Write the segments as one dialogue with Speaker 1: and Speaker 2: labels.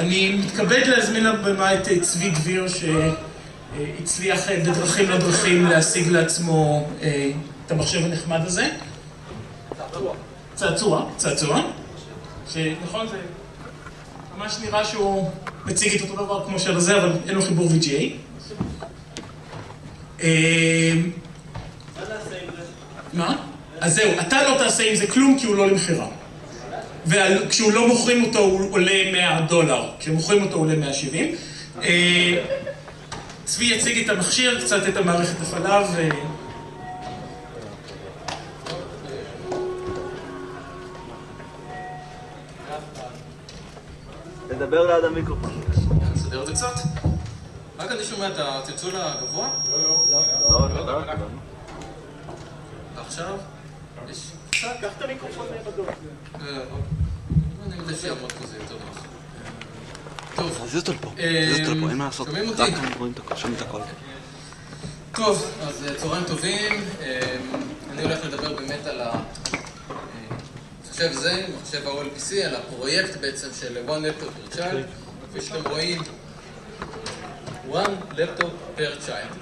Speaker 1: אני מתכבד להזמין לבמה את צבי דביר שהצליח בדרכים לא דרכים להשיג לעצמו את המחשב הנחמד הזה. צעצוע. צעצוע, צעצוע. שנכון זה ממש נראה שהוא מציג את אותו דבר כמו של הזה, אבל אין לו חיבור VGA. מה? אז זהו, אתה לא תעשה עם זה כלום כי הוא לא למכירה. וכשהוא לא מוכרים אותו הוא עולה 100 דולר, כשמוכרים אותו הוא עולה 170. צבי יציג את המכשיר, קצת את המערכת הפעלה ו...
Speaker 2: תדבר ליד המיקרופון.
Speaker 3: נסדר את זה קצת? רק אני שומע את הצלצול הגבוה?
Speaker 2: לא, לא, לא.
Speaker 3: עכשיו? יש קצת?
Speaker 4: קח את המיקרופון
Speaker 3: שיעמוד כזה יותר נוח. טוב.
Speaker 2: תזיז אותו לפה, תזיז אותו לפה, אין מה לעשות.
Speaker 3: שומעים אותי?
Speaker 2: שומעים את הכל.
Speaker 3: טוב, אז צהריים טובים. אני הולך לדבר באמת על המחשב זה, מחשב ה-OLPC, על הפרויקט בעצם של One Laptop per Child. כפי שאתם רואים, One Laptop per Child.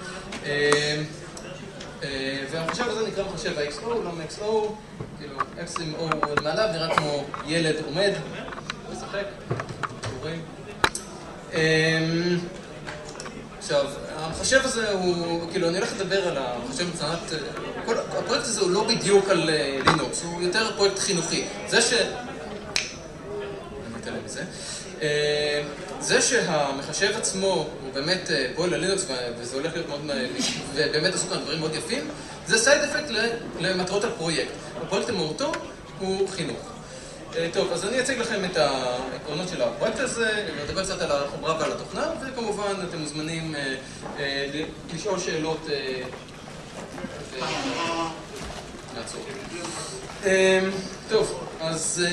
Speaker 3: והמחשב הזה נקרא מחשב ה-XO, לא מ-XO, כאילו X עם O מעליו, נראה כמו ילד עומד, משחק, רואים? עכשיו, המחשב הזה הוא, כאילו, אני הולך לדבר על המחשב מבחינת, הפרויקט הזה הוא לא בדיוק על לינוקס, הוא יותר פרויקט חינוכי. זה ש... אני אתעלם מזה. זה שהמחשב עצמו הוא באמת פועל ללינוקס וזה הולך להיות מאוד, ובאמת עשו כאן דברים מאוד יפים, זה סייד אפקט למטרות הפרויקט. הפרויקט המהותו הוא חינוך. טוב, אז אני אציג לכם את העקרונות של הפרויקט הזה, נדבר קצת על החומרה ועל התוכנה, וכמובן אתם מוזמנים לשאול שאלות ולעצור. טוב, אז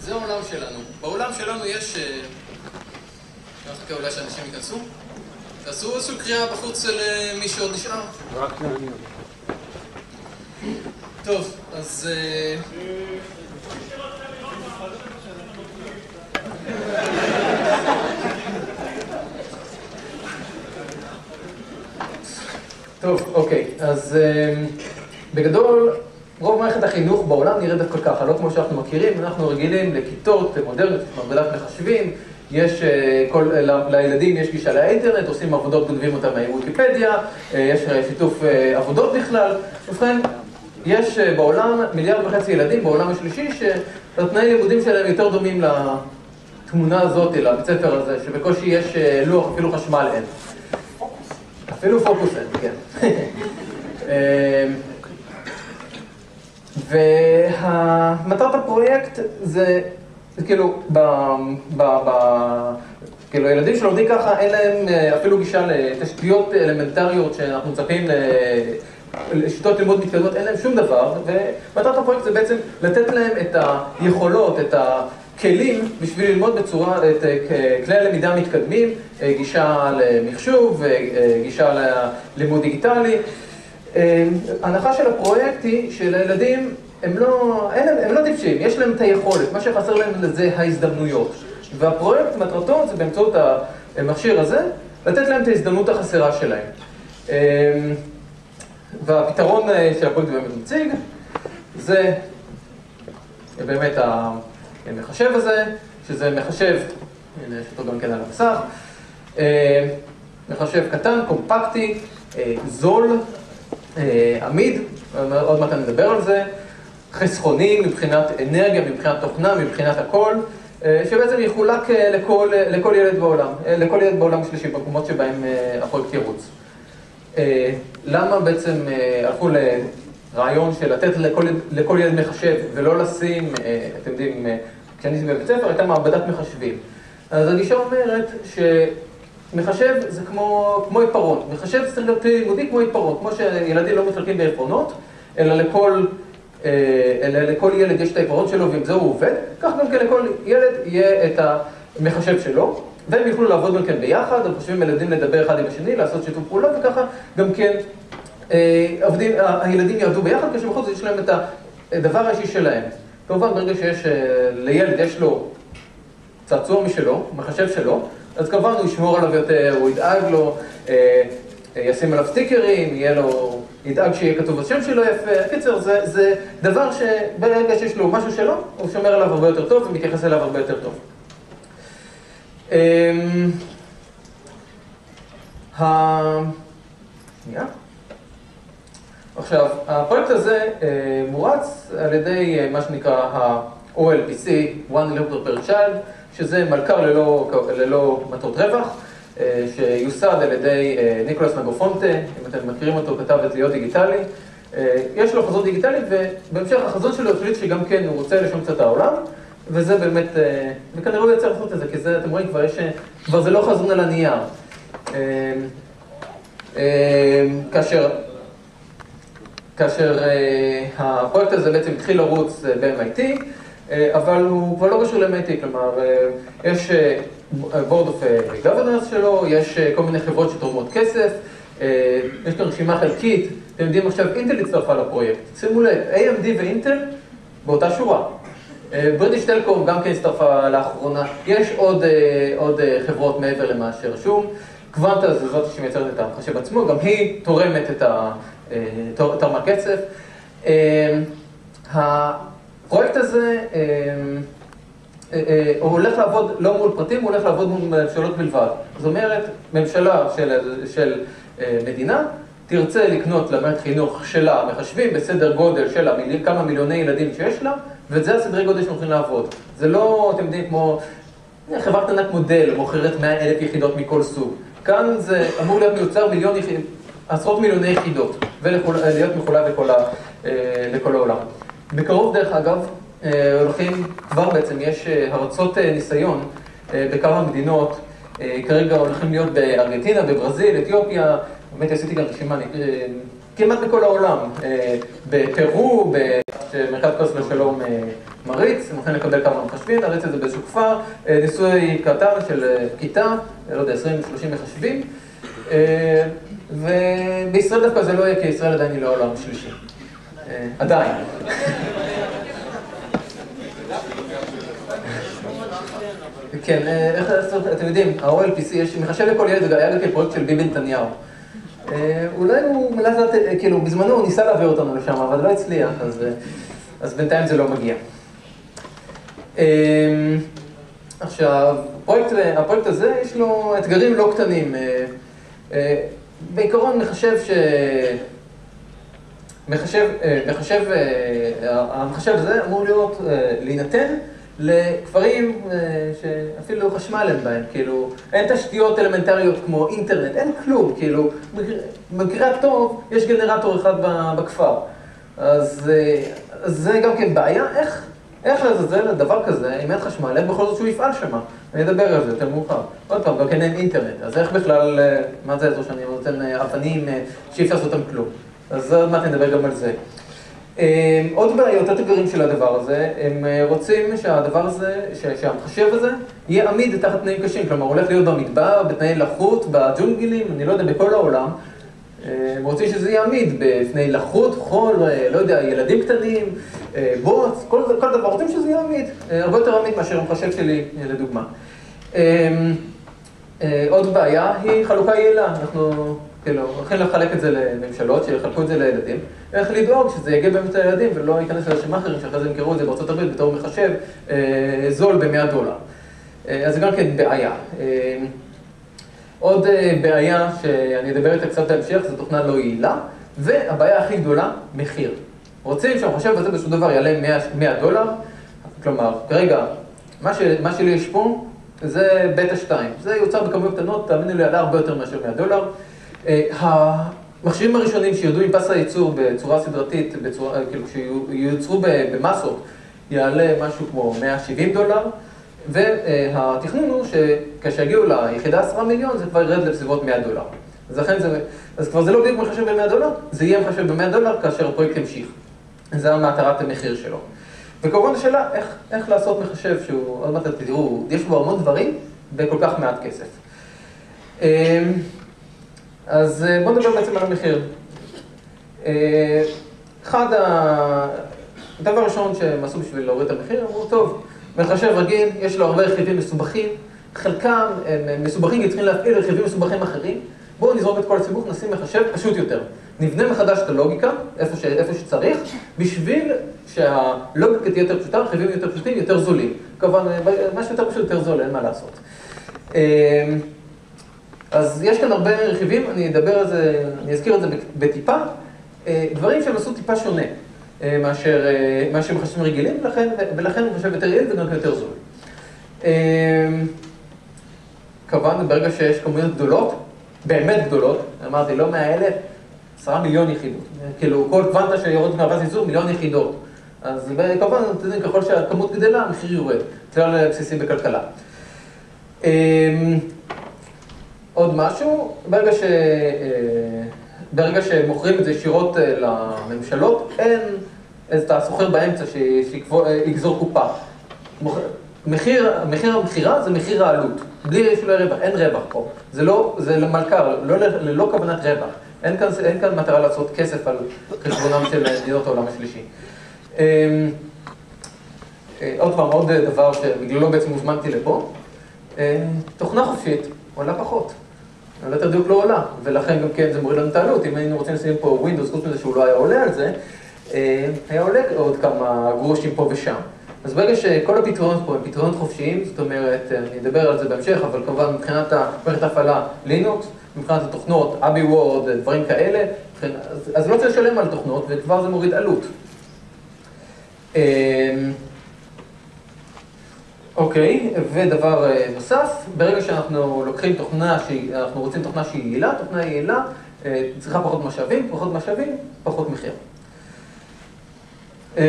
Speaker 3: זה העולם שלנו. בעולם שלנו יש... אני מחכה אולי שאנשים ייכנסו. תעשו איזושהי קריאה בחוץ למי שעוד נשאר. טוב, אז... טוב, אוקיי, אז בגדול, רוב מערכת החינוך בעולם נראית דווקא ככה, לא כמו שאנחנו מכירים, אנחנו רגילים לכיתות מודרניות, מעבדת מחשבים, יש, כל, לילדים יש גישה לאינטרנט, עושים עבודות, גונבים אותם מהוויקיפדיה, יש שיתוף עבודות בכלל, ובכן, יש בעולם מיליארד וחצי ילדים בעולם השלישי שהתנאי לימודים שלהם יותר דומים לתמונה הזאת, לבית ספר הזה, שבקושי יש לוח, אפילו חשמל אין. אפילו פוקוס אין, כן. ומטרת הפרויקט זה, כאילו, ב... ב... ב... כאילו, ילדים שלומדים ככה, אין להם אפילו גישה לתשתיות אלמנטריות שאנחנו מצפים לשיטות לימוד מתקדמות, אין להם שום דבר, ומטרת הפרויקט זה בעצם לתת להם את היכולות, את הכלים בשביל ללמוד בצורה, את כלי הלמידה המתקדמים, גישה למחשוב, גישה ללימוד דיגיטלי. ההנחה של הפרויקט היא שלילדים הם לא, הם לא טיפשים, יש להם את היכולת, מה שחסר להם זה ההזדמנויות. והפרויקט, מטרתו זה באמצעות המכשיר הזה, לתת להם את ההזדמנות החסרה שלהם. והפתרון של הפרויקט באמת מציג, זה באמת המחשב הזה, שזה מחשב, הנה יש אותו גם כן על המסך, מחשב קטן, קומפקטי, זול, עמיד, עוד מעט נדבר על זה, חסכוני מבחינת אנרגיה, מבחינת תוכנה, מבחינת הכל, שבעצם יחולק לכל, לכל ילד בעולם, לכל ילד בעולם השלישי, במקומות שבהם הפרויקט ירוץ. למה בעצם הלכו לרעיון של לתת לכל, לכל ילד מחשב ולא לשים, אתם יודעים, כשאני הייתי בבית ספר הייתה מעבדת מחשבים. אז הגישה אומרת שמחשב זה כמו, כמו עיפרון, מחשב זה צריך להיות לימודי כמו עיפרון, כמו שילדים לא מתחלקים בעפרונות, אלא לכל, לכל ילד יש את העיפרון שלו ועם זה הוא עובד, כך גם כן לכל ילד יהיה את המחשב שלו. והם יוכלו לעבוד גם כן ביחד, הם חושבים ילדים לדבר אחד עם השני, לעשות שיתוף פעולה, וככה גם כן עובדים, הילדים יעבדו ביחד, זאת יש להם את הדבר האישי שלהם. כמובן, ברגע שיש, לילד יש לו צעצוע משלו, מחשב שלו, אז כמובן הוא ישמור עליו יותר, הוא ידאג לו, אה, ישים עליו סטיקרים, יהיה לו, ידאג שיהיה כתוב השם שלו יפה. קיצר, זה, זה דבר שברגע שיש לו משהו שלו, הוא שומר עליו הרבה יותר טוב ומתייחס אליו הרבה יותר טוב. אמ. שנייה. עכשיו, הפרויקט הזה אה, מורץ על ידי אה, מה שנקרא ה-OLPC, One Elector Per Child, שזה מלכ"ר ללא, ללא מטרות רווח, שיוסד על ידי ניקולס נגופונטה, אם אתם מכירים אותו, כתב את להיות דיגיטלי. יש לו חזון דיגיטלי, ובהמשך החזון שלו החליט שגם כן הוא רוצה לשנות קצת העולם, וזה באמת, וכנראה הוא יצא לעשות את זה, כי זה, אתם רואים, כבר יש, כבר זה לא חזון על הנייר. כאשר כאשר הפרויקט הזה בעצם התחיל לרוץ ב-MIT, אבל הוא כבר לא קשור ל-MIT, כלומר, uh, יש board of governance שלו, יש uh, כל מיני חברות שתורמות כסף, יש כאן רשימה חלקית, אתם יודעים עכשיו, אינטל הצטרפה לפרויקט, שימו לב, AMD ואינטל באותה שורה. בריטיש טלקום גם כן הצטרפה לאחרונה, יש עוד, עוד חברות מעבר למה שרשום. קוונטה זה זאת שמייצרת את המחשב עצמו, גם היא תורמת את ה... תרמה כסף. הפרויקט הזה, הוא הולך לעבוד לא מול פרטים, הוא הולך לעבוד מול ממשלות בלבד. זאת אומרת, ממשלה של, של מדינה תרצה לקנות למערכת חינוך שלה מחשבים בסדר גודל של. כמה מיליוני ילדים שיש לה, וזה הסדרי גודל שהולכים לעבוד. זה לא, אתם יודעים, כמו חברה קטנת מודל, מוכרת 100 אלף יחידות מכל סוג. כאן זה אמור להיות מיוצר מיליון. עשרות מיליוני יחידות, ולהיות מחולק אה, לכל העולם. בקרוב, דרך אגב, אה, הולכים, כבר בעצם יש אה, הרצות ניסיון בכמה מדינות, כרגע הולכים להיות בארגנטינה, בברזיל, אתיופיה, באמת עשיתי גם רשימה, כמעט בכל העולם, בפרו, במרכז כוס לשלום מריץ, הם הולכים לקבל כמה מחשבים, נריץ את זה באיזשהו כפר, ניסוי קטן של כיתה, לא יודע, 20-30 מחשבים. ובישראל דווקא זה לא יהיה, כי ישראל עדיין היא לא עולם שלישי. אה, עדיין. כן, אה, איך לעשות, אתם יודעים, ה-OLPC, יש מחשב לכל ילד, היה גם כפרויקט של ביבי נתניהו. אה, אולי הוא מלא לדעת, כאילו, בזמנו הוא ניסה להעביר אותנו לשם, אבל לא הצליח, אז בינתיים זה לא מגיע. עכשיו, הפרויקט הזה, יש לו אתגרים לא קטנים. בעיקרון מחשב ש... מחשב, אה, מחשב, אה, המחשב הזה אמור להיות, אה, להינתן לכפרים שאפילו חשמל אין בהם, כאילו, אין תשתיות אלמנטריות כמו אינטרנט, אין כלום, כאילו, במקרה הטוב יש גנרטור אחד בכפר. אז, זה גם כן בעיה, איך, איך לעזאזל לדבר כזה, אם אין חשמל, איך בכל זאת שהוא יפעל שמה? אני אדבר על זה יותר מאוחר. עוד פעם, גם כן אין אינטרנט, אז איך בכלל, אה, מה זה יעזור שאני נותן אה, אבנים אה, שאי אפשר לעשות אותם כלום? אז עוד מעט נדבר גם על זה. עוד בעיות, עוד אתגרים של הדבר הזה, הם רוצים שהדבר הזה, שהמחשב הזה, יהיה עמיד תחת תנאים קשים. כלומר, הולך להיות במדבר, בתנאי לחות, בג'ונגלים, אני לא יודע, בכל העולם. הם רוצים שזה יהיה עמיד בפני לחות, חול, לא יודע, ילדים קטנים, בוץ, כל, כל דבר, רוצים שזה יהיה עמיד. הרבה יותר עמיד מאשר המחשב שלי, לדוגמה. אמ, אה, עוד בעיה היא חלוקה יעילה, אנחנו כאילו הולכים לחלק את זה לממשלות, שיחלקו את זה לילדים, איך לדאוג שזה יגיע באמת לילדים ולא ייכנס לאנשים אחרים שאחרי זה ימכרו את זה בארצות הברית בתור מחשב אה, זול ב-100 דולר. אה, אז זה גם כן בעיה. עוד בעיה שאני אדבר איתה קצת בהמשך, זו תוכנה לא יעילה, והבעיה הכי גדולה, מחיר. רוצים שהמחשב הזה באיזשהו דבר יעלה 100, 100 דולר, כלומר, כרגע, מה, ש, מה שלי יש פה זה בטא 2. זה יוצר בכמויות קטנות, תאמינו לי, עלה הרבה יותר מאשר 100 דולר. אה, המכשירים הראשונים שירדו עם פס הייצור בצורה סדרתית, בצורה, כאילו כשיוצרו במסות, יעלה משהו כמו 170 דולר, והתכנון הוא שכאשר יגיעו ליחידה 10 מיליון, זה כבר ירד לסביבות 100 דולר. אז לכן זה, אז כבר זה לא בדיוק מחשב ב-100 דולר, זה יהיה מחשב ב-100 דולר כאשר הפרויקט ימשיך. זה המטרת המחיר שלו. וכמובן השאלה, איך, איך לעשות מחשב שהוא, עוד מעט תראו, יש בו המון דברים בכל כך מעט כסף. אז אה, בואו נדבר בעצם על המחיר. אה, אחד, הדבר הראשון שהם עשו בשביל להוריד את המחיר, אמרו, טוב, מחשב רגיל, יש לו הרבה רכיבים מסובכים, חלקם הם מסובכים כי צריכים להפעיל רכיבים מסובכים אחרים. בואו נזרוק את כל הסיבוך, נשים מחשב פשוט יותר. נבנה מחדש את הלוגיקה, איפה, ש... איפה שצריך, בשביל שהלוגיקה תהיה יותר פשוטה, רכיבים יותר פשוטים, יותר זולים. כמובן, מה שיותר פשוט יותר זול, אין מה לעשות. אז יש כאן הרבה רכיבים, אני אדבר על זה, אני אזכיר את זה בטיפה. אה, דברים שהם עשו טיפה שונה אה, מאשר, אה, מאשר מחשבים רגילים, ולכן, ולכן הוא חושב יותר יעיל וגם יותר זול. כמובן, ברגע שיש כמויות גדולות, באמת גדולות, אמרתי, לא מאה אלף, עשרה מיליון יחידות. כאילו, כל קוונטה שיורד מהבאז ייצור, מיליון יחידות. אז כמובן, אתם יודעים, ככל שהכמות גדלה, המחיר יורד. כלל בסיסי בכלכלה. עוד משהו, ברגע, ש... אה, ברגע שמוכרים את זה ישירות אה, לממשלות, אין איזה סוחר באמצע שיגזור קופה. מחיר, מחיר המכירה זה מחיר העלות, בלי אפילו רווח, אין רווח פה. זה לא, זה למלכ"ר, לא, ללא כוונת רווח. אין כאן, אין כאן מטרה לעשות כסף על חשבונם של מדינות העולם השלישי. אמ, אה, עוד פעם, עוד דבר שבגללו בעצם הוזמנתי לפה, תוכנה חופשית עולה פחות. ליתר דיוק לא עולה, ולכן גם כן זה מוריד לנו את העלות. אם היינו רוצים לשים פה Windows, חוץ מזה שהוא לא היה עולה על זה, אה, היה עולה עוד כמה גרושים פה ושם. אז ברגע שכל הפתרונות פה הם פתרונות חופשיים, זאת אומרת, אה, אני אדבר על זה בהמשך, אבל כמובן מבחינת מערכת ההפעלה לינוקס, מבחינת התוכנות, אבי וורד, דברים כאלה, אז, אז לא צריך לשלם על תוכנות וכבר זה מוריד עלות. אה, אוקיי, ודבר אה, נוסף, ברגע שאנחנו לוקחים תוכנה, אנחנו רוצים תוכנה שהיא יעילה, תוכנה יעילה אה, צריכה פחות משאבים, פחות משאבים, פחות מחיר. אמ,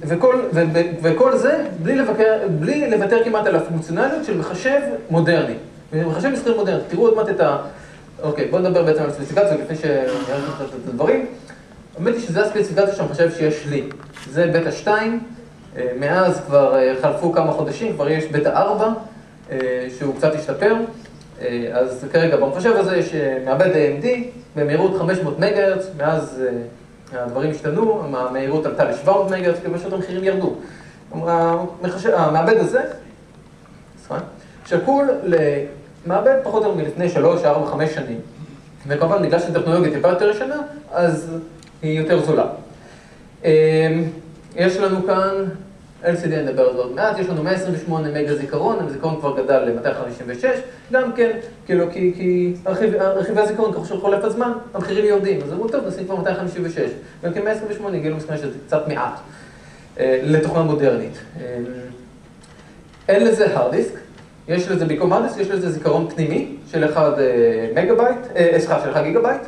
Speaker 3: וכל, ו, וכל זה בלי, לבקר, בלי לוותר כמעט על הפונקציונליות של מחשב מודרני. מחשב מסחר מודרני. תראו עוד מעט את ה... אוקיי, בואו נדבר בעצם על הספציפיקציה לפני שאני את הדברים. האמת היא שזו הספציפיקציה שאני חושב שיש לי. זה בטא 2. אה, מאז כבר אה, חלפו כמה חודשים, כבר יש בטא 4, אה, שהוא קצת השתפר. אז כרגע במחשב הזה יש מעבד AMD במהירות 500 מגה-הרץ, מאז הדברים השתנו, המהירות עלתה ל-700 מגה-הרץ, כי פשוט המחירים ירדו. המעבד הזה, שקול למעבד פחות או יותר מלפני 3, 4, 5 שנים. וכמובן, בגלל שהטכנולוגיה טיפה יותר ישנה, אז היא יותר זולה. יש לנו כאן LCD נדבר על זה עוד מעט, יש לנו 128 מגה זיכרון, הזיכרון כבר גדל ל-256, גם כן, כאילו, כי, כי רכיבי הזיכרון, ככל שחולף הזמן, המחירים יורדים, אז אמרו, טוב, נשים כבר 256, גם כן 128, הגיעו למסקנה שזה קצת מעט אה, לתוכנה מודרנית. אה, אין לזה hard disk, יש לזה במקום hard disk, יש לזה זיכרון פנימי של 1 אה, מגה בייט, סליחה, של 1 גיגה בייט.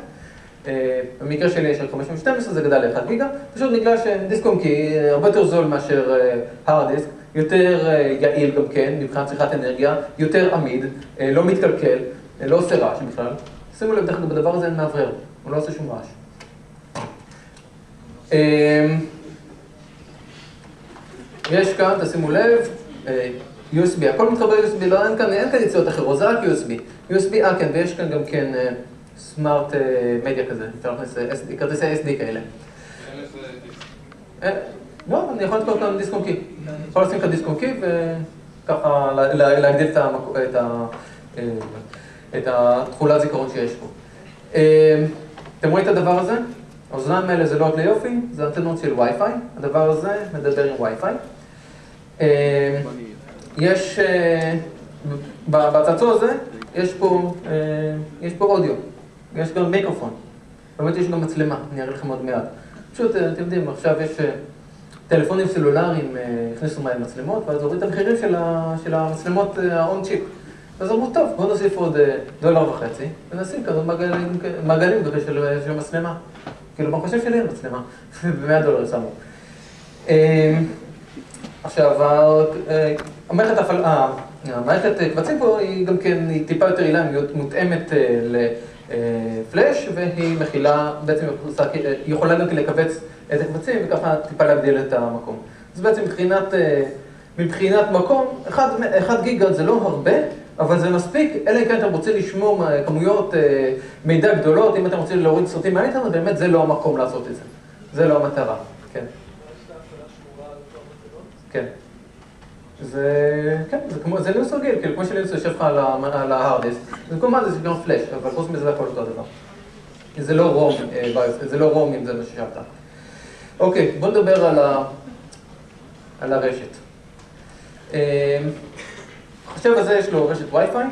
Speaker 3: אה, במקרה שלי יש רק 512, זה גדל ל-1 גיגה, פשוט בגלל שדיסק און קי הרבה יותר זול מאשר hard disk, יותר אה, יעיל גם כן, מבחינת צריכת אנרגיה, יותר עמיד, אה, לא מתקלקל, לא עושה רעש בכלל. שימו לב, דרך אגב, בדבר הזה אין מאוורר, הוא לא עושה שום רעש. יש כאן, תשימו לב, USB, הכל מתחבר ל-USB, לא, אין כאן, אין כאן יציאות אחרות, זה רק USB. USB, אה כן, ויש כאן גם כן סמארט מדיה כזה, כרטיסי SD כאלה. לא, אני יכול לתקוע כאן דיסק און קי. יכול לשים כאן דיסק און קי וככה להגדיל את התכולת זיכרון שיש פה. אתם רואים את הדבר הזה? האוזניים האלה זה לא רק ליופי, זה אנטנות של וי-פיי. הדבר הזה מדבר עם וי-פיי. יש, בצעצוע הזה, יש פה אודיו. יש גם מיקרופון. באמת יש גם מצלמה, אני אראה לכם עוד מעט. פשוט, אה, אתם יודעים, עכשיו יש אה, טלפונים סלולריים, אה, הכניסו מהם מצלמות, ואז הוריד את המחירים של, של המצלמות ה-on chip. אז אמרו, טוב, בואו נוסיף עוד דולר וחצי, ונשים כזה מעגלים, מעגלים כזה של, של מצלמה. כאילו, במחשב שלי אין מצלמה, ב-100 דולר שמו. עכשיו, המערכת, המערכת קבצים פה היא גם כן, היא טיפה יותר עילה, היא מותאמת פלאש, והיא מכילה, בעצם היא יכולה גם לקבץ את הקבצים וככה טיפה להגדיל את המקום. אז בעצם מבחינת, מבחינת מקום, 1 גיגה זה לא הרבה, אבל זה מספיק, אלא אם כן אתם רוצים לשמור כמויות מידע גדולות, אם אתם רוצים להוריד סרטים מהאינטרנט, באמת זה לא המקום לעשות את זה. זה לא המטרה, כן. כן. זה, כן, זה כמו, זה לינוס רגיל, כאילו כמו שלינוס יושב לך על ה- על ההארדיסק, במקום מה זה זה גם פלאש, אבל חוץ מזה הכל אותו דבר. זה לא רום, אה, זה לא רום אם זה מה ששאלת. אוקיי, בוא נדבר על, ה, על הרשת. אה, המחשב הזה יש לו רשת וי-פיי,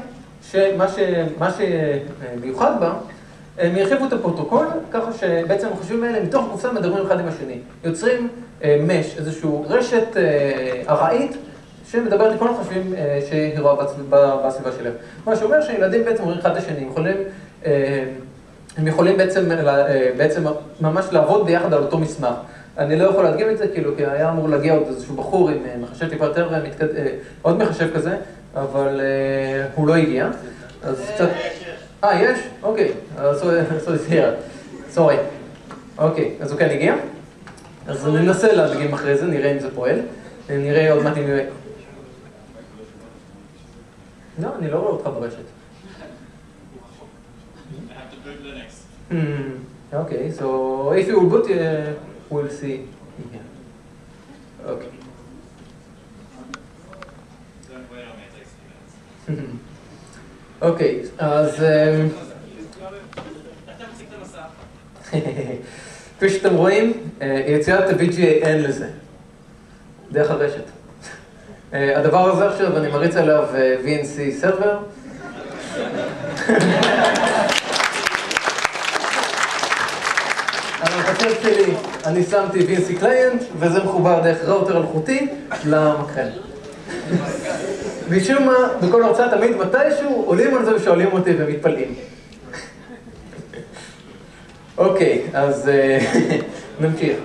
Speaker 3: שמה ש, שמיוחד בה, הם הרחיבו את הפרוטוקול, ככה שבעצם המחשבים האלה מתוך הקופסה מדברים אחד עם השני. יוצרים מש, איזושהי רשת אה, ארעית, שמדברת עם כל המחשבים אה, שהיא רואה בסביבה שלהם. מה שאומר שילדים בעצם רואים אחד את השני, הם יכולים, אה, בעצם, אה, בעצם ממש לעבוד ביחד על אותו מסמך. אני לא יכול להדגים את זה, כאילו, כי היה אמור להגיע עוד איזשהו בחור עם מחשב טיפה יותר, מתקד... עוד מחשב כזה, אבל הוא לא הגיע. אז קצת... אה, יש? אוקיי. אז סורי. אוקיי, אז הוא כן הגיע? אז ננסה להדגים אחרי זה, נראה אם זה פועל. נראה עוד מעט אם... לא, אני לא רואה אותך ברשת. Hmm, Okay, so if you will boot, uh, we'll see here. Okay. אוקיי, אז... אמ, כפי שאתם רואים, אה, יציאת ה-VGA אין לזה, דרך הרשת. אה, הדבר הזה עכשיו, אני מריץ עליו VNC סרבר. על המחשב שלי אני שמתי VNC קליינט, וזה מחובר דרך ראוטר אלחוטי למקרן. משום מה, בכל הרצאה תמיד מתישהו עולים על זה ושואלים אותי ומתפלאים. אוקיי, אז אה, נמשיך.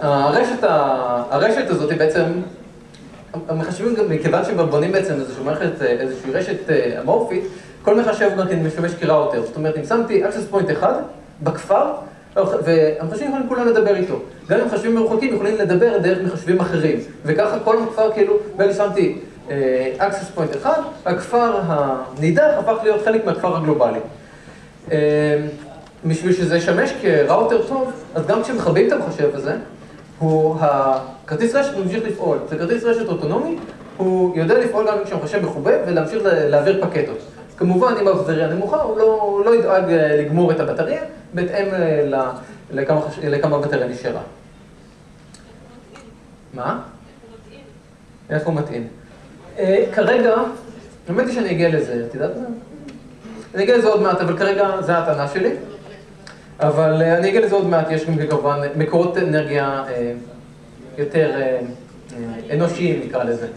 Speaker 3: הרשת, הרשת הזאת היא בעצם, המחשבים גם, מכיוון שהם בונים בעצם איזושהי מערכת, אה, איזושהי רשת אה, אמורפית, כל מחשב גם כן משמש כראוטר. זאת אומרת, אם שמתי access point אחד בכפר, והמחשבים יכולים כולם לדבר איתו. גם אם מחשבים מרוחקים יכולים לדבר דרך מחשבים אחרים. וככה כל הכפר כאילו, ברגע שמתי אה, access point אחד, הכפר הנידח הפך להיות חלק מהכפר הגלובלי. בשביל שזה ישמש כראוטר טוב, אז גם כשמכבים את המחשב הזה, הוא, הכרטיס רשת ממשיך לפעול. זה כרטיס רשת אוטונומי, הוא יודע לפעול גם כשהמחשב מחובה ולהמשיך להעביר פקטות. כמובן, אם הבטריה נמוכה, הוא לא, לא ידאג אה, לגמור את הבטריה, בהתאם אה, לכמה, לכמה בטריה נשארה. מה? איך הוא מטעין? אה, כרגע, האמת היא שאני אגיע לזה, את יודעת מה? אני אגיע לזה עוד מעט, אבל כרגע זה הטענה שלי. אבל אני אגיע לזה עוד מעט, יש גם כמובן מקורות אנרגיה יותר אה, אה, אנושיים, נקרא לזה.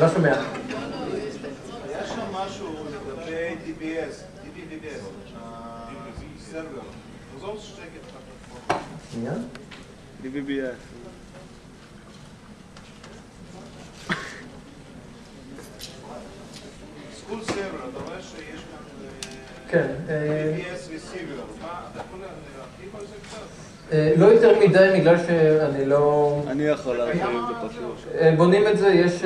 Speaker 3: לא שומע.
Speaker 5: היה שם משהו לגבי DBS, DBVBS, הסרבר. תחזור שקט.
Speaker 3: שנייה.
Speaker 2: DVBS.
Speaker 5: סקול סרבר, אתה רואה שיש
Speaker 3: כן. אה? אה, לא יותר מדי, בגלל שאני לא...
Speaker 2: אני יכול להרחיב את זה פשוט.
Speaker 3: אה, בונים את זה, יש...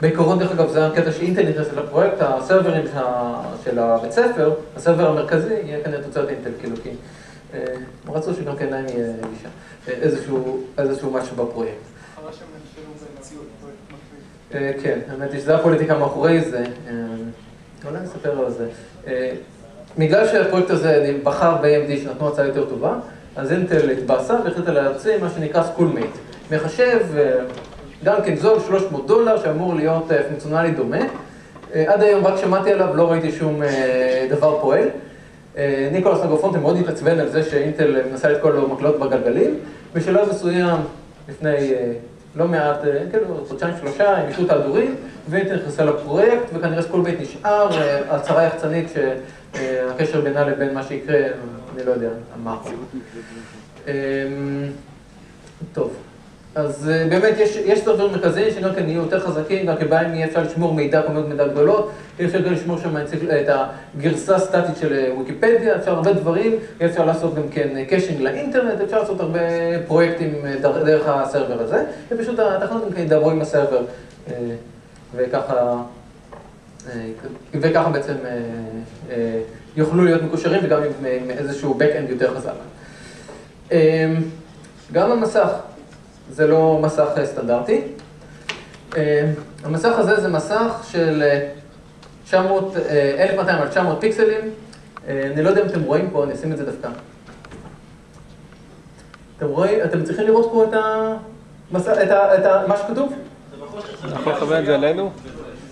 Speaker 3: בעיקרון, דרך אגב, זה הקטע שאינטל נכנסת לפרויקט, הסרברים שה- של הבית ספר, ה server המרכזי, יהיה כנראה תוצרת אינטל, כאילו, כי רצו שגם כן להם יהיה גישה, איזשהו, משהו בפרויקט. כן, האמת היא שזה הפוליטיקה מאחורי זה, אולי נספר על זה. אה, בגלל שהפרויקט הזה בחר ב-AMD שנתנו הצעה יותר טובה, אז אינטל התבאסה והחליטה להציע מה שנקרא Schoolmate. מחשב, אה, גם כן זול, 300 דולר, שאמור להיות אה, פונקציונלי דומה. עד היום רק שמעתי עליו, לא ראיתי שום דבר פועל. ניקולס נגרופונטה מאוד התעצבן על זה שאינטל מנסה לתקוע לו מקלות בגלגלים. בשלב מסוים, לפני לא מעט, אה, כאילו חודשיים שלושה, הם יישרו את ההדורים, ואינטל נכנסה לפרויקט, וכנראה Schoolmate נשאר, אה, הצהרה יחצנית שהקשר בינה לבין מה שיקרה, אני לא יודע, מה. אמ, טוב, אז אה, באמת יש, סרברים מרכזיים שגם כן יהיו יותר חזקים, גם כן בהם יהיה אפשר לשמור מידע, כמויות מידע גדולות, יהיה אפשר גם לשמור שם אנציקל- את הגרסה הסטטית של אה, ויקיפדיה, אפשר הרבה דברים, יהיה אפשר לעשות גם כן caching לאינטרנט, אפשר לעשות הרבה פרויקטים אה, דר- דרך ה server הזה, ופשוט התחנות גם כן ידברו עם ה server, אה, וככה, אה, וככה בעצם אה, אה, יוכלו להיות מקושרים וגם עם, איזשהו back-end יותר חזק. גם המסך זה לא מסך אה, סטנדרטי. אה, המסך הזה זה מסך של אה, 900, אה, 1200 על 900 פיקסלים. אני לא יודע אם אתם רואים פה, אני אשים את זה דווקא. אתם רואים, אתם צריכים לראות פה את, המסך, את, ה, את ה, מה שכתוב?
Speaker 2: אתה יכול לכוון את זה אלינו?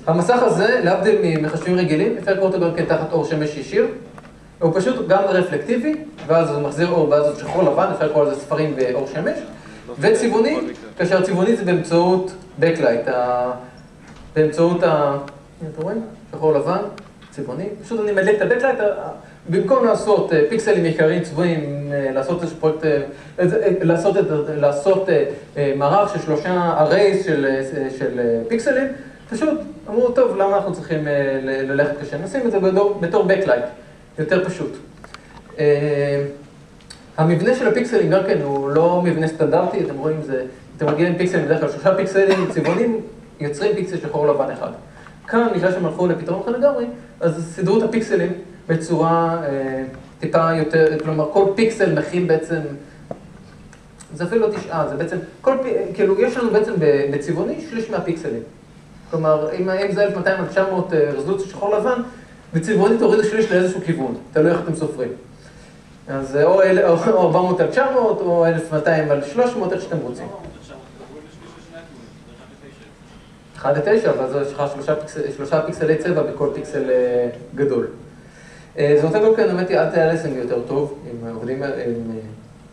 Speaker 3: המסך הזה, להבדיל ממחשבים רגילים, אפשר לקרוא אותו גם כן תחת אור שמש ישיר. הוא פשוט גם רפלקטיבי, ואז הוא מחזיר אור, ואז הוא שחור לבן, אפשר לקרוא לזה ספרים באור שמש. וצבעוני, כאשר צבעוני זה באמצעות Backlight. באמצעות ה... הנה, אתם רואים? שחור לבן, צבעוני. פשוט אני מדליק את ה-Backlight, במקום לעשות אה, פיקסלים עיקריים צבועים, אה, לעשות איזה פרויקט, אה, איזה- אה, לעשות, לעשות מערך של שלושה arrays של, של פיקסלים, פשוט אמרו, טוב, למה אנחנו צריכים ללכת קשה? נשים את זה בתור Backlight, יותר פשוט. אה, המבנה של הפיקסלים גם כן הוא לא מבנה סטנדרטי, אתם רואים, זה, אתם רגילים פיקסלים בדרך כלל שלושה פיקסלים, צבעונים יוצרים פיקסל שחור לבן אחד. כאן, בגלל שהם הלכו לפתרון אחר לגמרי, אז סידרו את הפיקסלים בצורה אה, טיפה יותר, כלומר כל פיקסל מכיל בעצם, זה אפילו לא תשעה, זה בעצם, כל, פי- כאילו יש לנו בעצם בצבעוני שליש מהפיקסלים. כלומר, אם, אם זה 1200 על 900 אה, רזולוציה שחור לבן, בצבעוני תורידו שליש לאיזשהו כיוון, תלוי איך אתם סופרים. אז או, אל- או או 400 על 900, או 1200 על 300, איך שאתם רוצים. 1 ל-9, ואז יש לך שלושה, פיקסל, שלושה פיקסלי צבע בכל פיקסל אה, גדול. אה, זה נותן גם כן, האמת היא, אנטי-אליסינג יותר טוב, אם עובדים,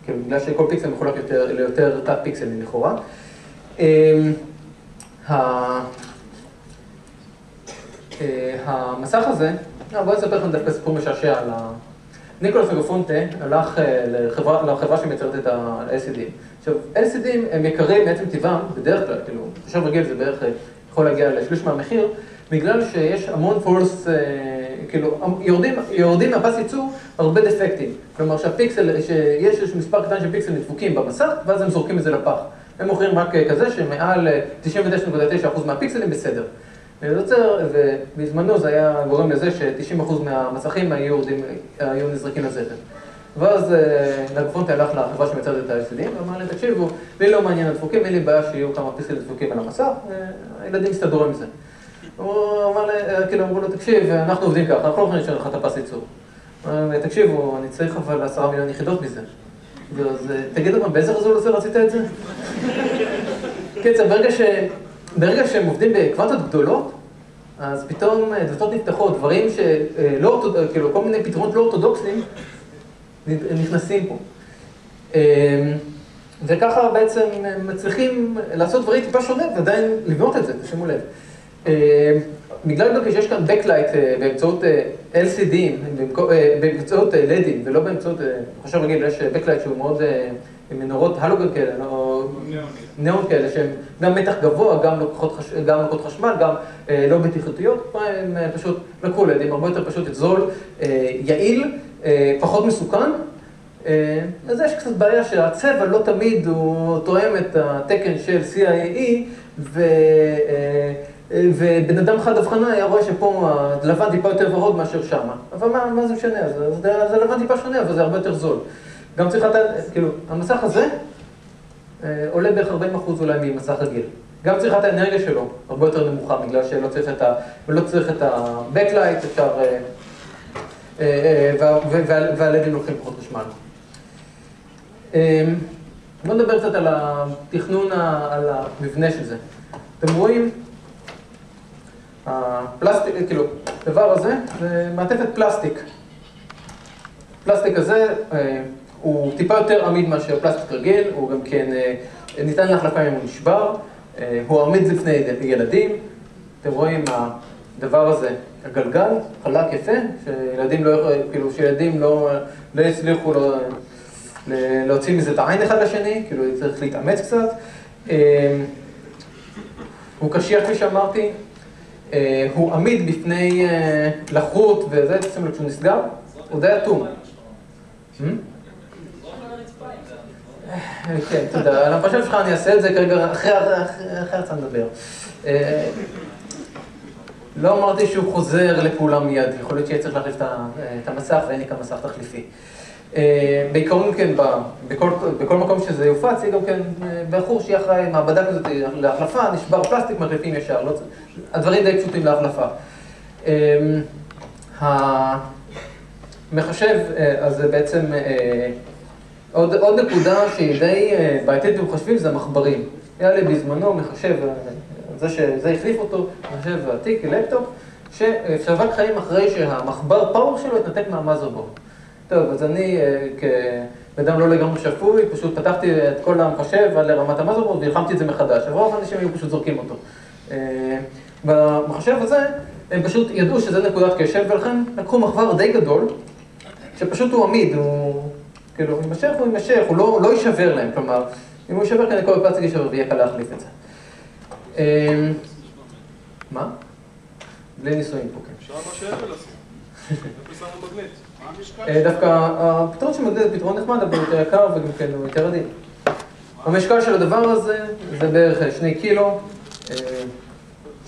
Speaker 3: כאילו, בגלל שכל פיקסל מחולק יותר, ליותר תת פיקסלים לכאורה. המסך הזה, בואו נספר לכם דווקא סיפור משעשע על ה... ניקולוס אגפונטה הלך אה, לחברה, לחברה שמייצרת את ה-LCD. עכשיו, LCD הם יקרים מעצם טבעם, בדרך כלל, כאילו, חושב רגיל זה בערך אה, יכול להגיע לשליש מהמחיר, בגלל שיש המון פולס, אה, כאילו, יורדים, יורדים מהפס ייצור הרבה דפקטים. כלומר שהפיקסל, שיש איזשהו מספר קטן של פיקסלים דפוקים במסך, ואז הם זורקים את זה לפח. הם מוכרים רק כזה שמעל אה, 99.9% מהפיקסלים בסדר. זה יוצר, ובזמנו זה היה גורם לזה ש-90% מהמסכים היו, היו נזרקים לזכר. ואז אה, נגפונטה הלך לחברה שמייצרת את ה-LCD, ואמר להם, תקשיבו, לי לא מעניין הדפוקים, אין לי בעיה שיהיו כמה פיקסלים דפוקים על המסך, הילדים יסתדרו עם זה. הוא אמר, לה- אה, כאילו, אמרו לו, תקשיב, אנחנו עובדים ככה, אנחנו לא יכולים לשנות לך את הפס ייצור. תקשיבו, אני צריך אבל עשרה מיליון יחידות מזה. אז אה, תגידו, מה, באיזה רזולוציה רצית את זה? קיצר, ברגע, ש... ברגע שהם עובדים בקוונטות גדולות, אז פתאום אה, דלתות נפתחות, דברים שלא, אורתוד- כאילו, כל מיני פתרונות לא אורתודוקסיים נכנסים פה. אה, וככה בעצם מצליחים לעשות דברים טיפה שונה ועדיין לבנות את זה, תשימו לב. אה, בגלל גם שיש כאן Backlight אה, באמצעות אה, אה, באמצעות אה, LEDים ולא באמצעות, אה, חושב רגיל, יש אה, Backlight שהוא מאוד, אה, מנורות הלוגן כאלה, לא- ניאון כאלה שהם גם מתח גבוה, גם לוקחות, חש... גם לוקחות חשמל, גם אה, לא בטיחותיות, הם אה, פשוט לקחו לידים, הרבה יותר פשוט זול, אה, יעיל, אה, פחות מסוכן. אה, אז יש קצת בעיה שהצבע לא תמיד הוא תואם את התקן של CIAE, ו... אה, אה, ובן אדם חד אבחנה היה רואה שפה הלבן טיפה יותר ורוד מאשר שמה. אבל מה, מה זה משנה? זה, זה, זה לבן טיפה שונה, אבל זה הרבה יותר זול. גם צריך לדעת, כאילו, המסך הזה אה, עולה בערך 40 אחוז אולי ממסך רגיל. גם צריכת האנרגיה שלו הרבה יותר נמוכה, בגלל שלא צריך את ה... ולא צריך את ה-Backlight, אפשר... אה, אה, אה, וה- וה- והלדים לוקחים פחות חשמל. בואו נדבר קצת על התכנון, על המבנה של זה. אתם רואים, הפלסטיק, כאילו, הדבר הזה זה מעטפת פלסטיק. הפלסטיק הזה הוא טיפה יותר עמיד מאשר פלסטיק רגיל, הוא גם כן אה, ניתן להחלפה אם הוא נשבר, אה, הוא עמיד לפני ילדים. אתם רואים הדבר הזה, הגלגל, חלק יפה, שילדים לא, יכול- כאילו, שילדים לא, לא הצליחו לא, להוציא מזה את העין אחד לשני, כאילו צריך להתאמץ קצת. אה, הוא קשיח כפי שאמרתי, אה, הוא עמיד בפני אה, לחות וזה, תשימו לב כשהוא נסגר, הוא די אטום. כן, תודה. על המחשב שלך אני אעשה את זה כרגע, אחרי ההרצאה נדבר. אה, לא אמרתי שהוא חוזר לפעולה מיד, יכול להיות שיהיה צריך להחליף את המסך ואין לי כאן מסך תחליפי. אה, בעיקרון כן, בכל, מקום שזה יופץ, יהיה גם כן אה, בחור שיהיה אחראי, מעבדה כזאת להחלפה, נשבר פלסטיק, מחליפים ישר, לא, הדברים די פשוטים להחלפה. המחשב, אז זה בעצם עוד, עוד נקודה שהיא די אה, בעייתית במחשבים זה המחברים. היה לי בזמנו מחשב, אה, זה שזה החליף אותו, מחשב עתיק, לפטופ, ששווק חיים אחרי שהמחבר פאור שלו התנתק מהמאזרבורד. טוב, אז אני אה, כבן אדם לא לגמרי שפוי, פשוט פתחתי את כל המחשב עד לרמת המאזרבורד והלחמתי את זה מחדש. רוב האנשים היו פשוט זורקים אותו. במחשב הזה, הם פשוט ידעו שזה נקודת כשל, ולכן לקחו מחבר די גדול, שפשוט הוא עמיד, הוא כאילו, יימשך הוא יימשך, הוא לא, לא יישבר להם, כלומר, אם הוא יישבר כנראה כל הפלסטיק יישבר ויהיה קל להחליף את זה. אה, מה? בלי ניסויים פה, כן.
Speaker 5: אפשר מה עשו.
Speaker 3: אה, דווקא הפתרון של מגנט הוא פתרון נחמד, אבל הוא יותר יקר וגם כן הוא יותר עדין. המשקל של הדבר הזה זה בערך אה, שני קילו, אה,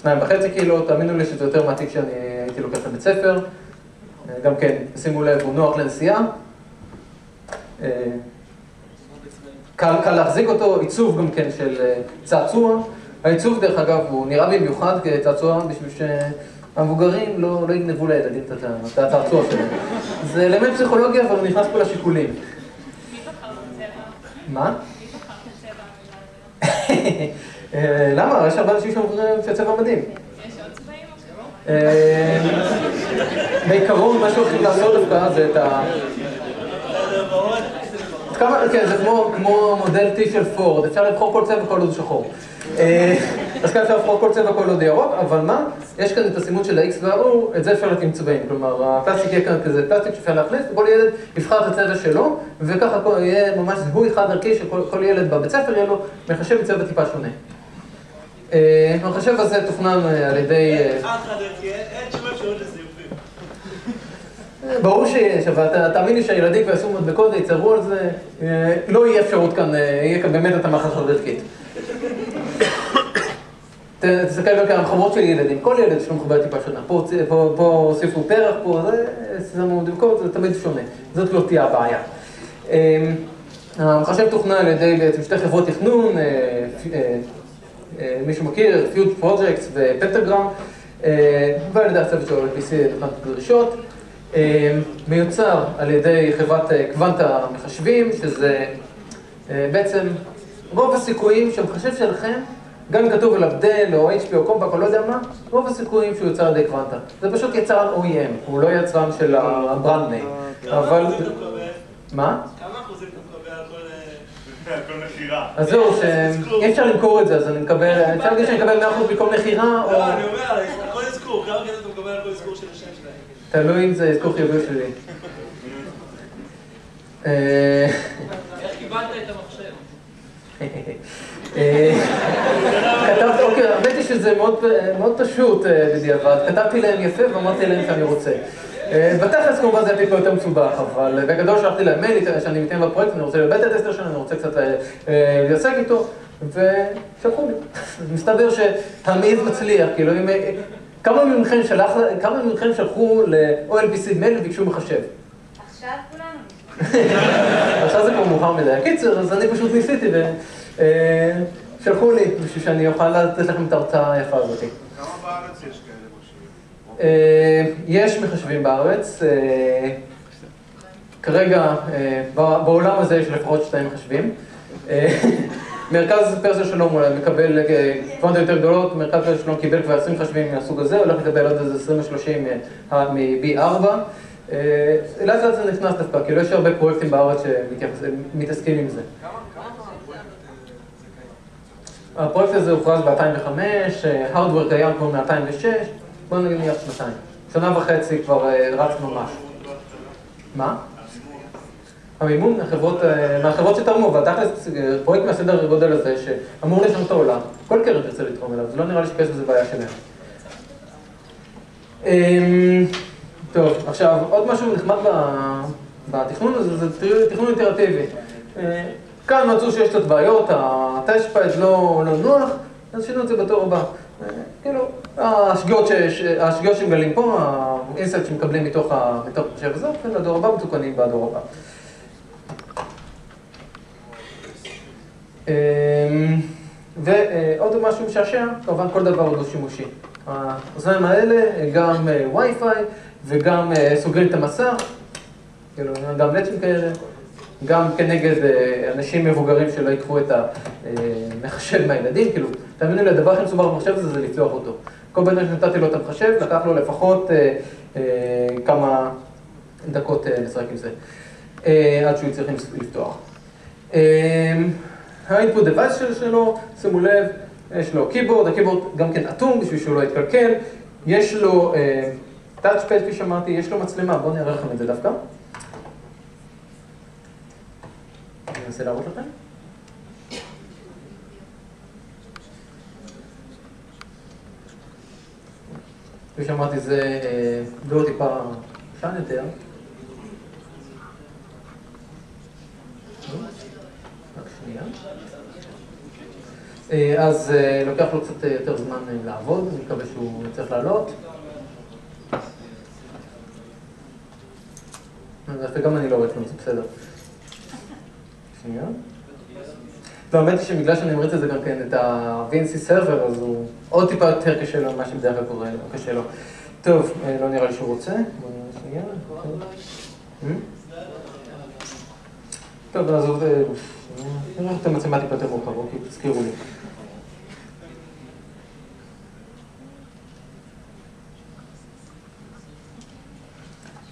Speaker 3: שניים וחצי קילו, תאמינו לי שזה יותר מהתיק שאני הייתי לוקח לבית ספר. אה, גם כן, שימו לב, הוא נוח לנסיעה. אה, קל, קל להחזיק אותו, עיצוב גם כן של אה, צעצוע. העיצוב דרך אגב הוא נראה במיוחד כצעצוע בשביל שהמבוגרים לא, לא יגנבו לילדים את הצעצוע שלהם. זה אלמנט פסיכולוגי אבל הוא נכנס פה לשיקולים. מה? אה, למה? יש הרבה אנשים שאומרים שהצבע מדהים.
Speaker 6: יש עוד צבעים או שלא?
Speaker 3: בעיקרון, מה שהולכים לעשות דווקא זה את ה... כמה, כן, זה כמו, כמו מודל T של פורד, אפשר לבחור כל צבע כל עוד שחור. אה, אז כאן אפשר לבחור כל צבע כל עוד ירוק, אבל מה? יש כאן את הסימון של ה-X וה-O, את זה אפשר להתאים צבעים. כלומר, הפלסטיק יהיה כאן כזה פלסטיק שאפשר להכניס, וכל ילד יבחר את הצבע שלו, וככה כל- יהיה ממש זיהוי חד ערכי שכל כל ילד בבית ספר יהיה לו מחשב בצבע טיפה שונה. אה, המחשב הזה תוכנן אה, על ידי... אה,
Speaker 7: אין שום אפשרות לזיופים.
Speaker 3: ברור שיש, אבל תאמין לי שהילדים כבר יעשו מדבקות ויצטערו על זה, אה, לא יהיה אפשרות כאן, אה, יהיה כאן באמת התאמה חד ערכית. תסתכל גם כאן על חומות של ילדים, כל ילד לו מחבר טיפה שונה, פה הוסיפו פרח, פה זה, שמו מדבקות, זה תמיד שונה, זאת לא תהיה הבעיה. אה, המחשב תוכנן על ידי בעצם שתי חברות תכנון, אה, אה, אה, מישהו מכיר, Fuse Projects ו Pentagram, אה, ועל ידי הצוות נתן את הדרישות. אה, מיוצר על ידי חברת אה, Quanta מחשבים, שזה אה, בעצם רוב הסיכויים שהמחשב שלכם, גם אם כתוב עליו Dell או HP או Compaq או לא יודע מה, רוב הסיכויים שהוא יוצר על ידי Quanta. זה פשוט יצרן OEM, הוא לא יצרן של ה brand
Speaker 7: name. אבל... אתה מקבל?
Speaker 3: מה?
Speaker 7: כמה אחוזים אתה מקבל על כל...
Speaker 3: אז זהו, שאי אפשר למכור את זה, אז אני מקבל, אפשר להגיד שאני מקבל 100% במקום מכירה, או...
Speaker 7: לא, אני אומר, כל אזכור, כמה כסף אתה מקבל על כל אזכור של השם?
Speaker 3: תלוי אם זה אזכור חיובי או שלילי. אה,
Speaker 7: איך קיבלת את המחשב?
Speaker 3: אה, כתבתי, אוקיי, האמת היא שזה מאוד פשוט אה, בדיעבד. כתבתי להם יפה ואמרתי להם שאני רוצה. בתכלס כמובן זה היה טיפה יותר מסובך, אבל בגדול שלחתי להם מייל שאני מתאם בפרויקט, אני רוצה לבית הטסטר שלנו, אני רוצה קצת להתעסק איתו, ושלחו לי. מסתבר שתמיד מצליח, כאילו אם... אה, כמה מכם שלח, כמה מכם שלחו ל-OLPC מייל וביקשו מחשב?
Speaker 6: עכשיו כולנו.
Speaker 3: עכשיו זה כבר מאוחר מדי. קיצר, אז אני פשוט ניסיתי ושלחו לי בשביל שאני אוכל לתת לכם את ההרצאה היפה הזאת.
Speaker 5: כמה בארץ יש כאלה מחשבים?
Speaker 3: אה, יש מחשבים בארץ, אה, כרגע אה, בעולם הזה יש לפחות שתי מחשבים. אה, מרכז פרסיה שלום אולי מקבל אה, קוונטות יותר גדולות, מרכז פרסיה שלום קיבל כבר 20 מחשבים מהסוג הזה, הולך לקבל עוד איזה 20 ו-30 מ-B4. אה, לאט לאט זה נכנס דווקא, כאילו יש הרבה פרויקטים בארץ שמתעסקים עם זה. הפרויקט הזה הוכרז ב-2005, הארדוור קיים כבר מ-2006, בוא נניח שנתיים. שנה וחצי כבר אה, רץ ממש. מה? המימון מהחברות, אה, מהחברות שתרמו, אבל תכלס אה, פרויקט מהסדר גודל הזה שאמור לשנות את העולם, כל קרן תרצה לתרום אליו, זה לא נראה לי שיש בזה בעיה שלהם. אמ, טוב, עכשיו עוד משהו נחמד בתכנון הזה, זה תכנון איטרטיבי. אה, כאן מצאו שיש קצת בעיות, ה touchpad לא, לא נוח, אז שינו את זה בדור הבא. כאילו, השגיאות, שמגלים פה, ה insight שמקבלים מתוך ה- מתוך המחשב הזה, הולכים לדור הבא, מתוקנים בדור הבא. ועוד משהו משעשע, כמובן כל דבר הוא דו שימושי. האוזניים האלה, גם אה, וי-פיי וגם אה, סוגרים את המסך, כאילו, גם לצ'ים כאלה, גם כנגד אה, אנשים מבוגרים שלא ייקחו את המחשב מהילדים, כאילו, תאמינו לי, הדבר הכי מסובר במחשב הזה זה לפתוח אותו. כל בן אדם שנתתי לו את המחשב, לקח לו לפחות כמה דקות לשחק עם זה, עד שהוא יצטרך לפתוח. אה, ה-input device של- שלו, שימו לב, יש לו קיבורד, הקיבורד גם כן אטום בשביל שהוא לא יתקלקל, יש לו אה, touchpad כפי שאמרתי, יש לו מצלמה, בואו נראה לכם את זה דווקא. אני אנסה להראות לכם. כפי שאמרתי, זה אה, לא טיפה ישן יותר. אה, אז אה, לוקח לו קצת אה, יותר זמן לעבוד, אני מקווה שהוא יצטרך לעלות. וגם אני לא רואה כלום, זה בסדר. שנייה. לא, האמת היא שבגלל שאני מריץ את זה גם כן, את ה-VNC server, אז הוא עוד טיפה יותר קשה לו ממה שבדרך כלל קורה, לו, קשה לו. טוב, לא נראה לי שהוא רוצה. בוא נראה שנייה. אה? טוב, אז עוד... אה, שנייה. נראה את המצלמה טיפה יותר מאוחר, אוקיי, תזכירו לי.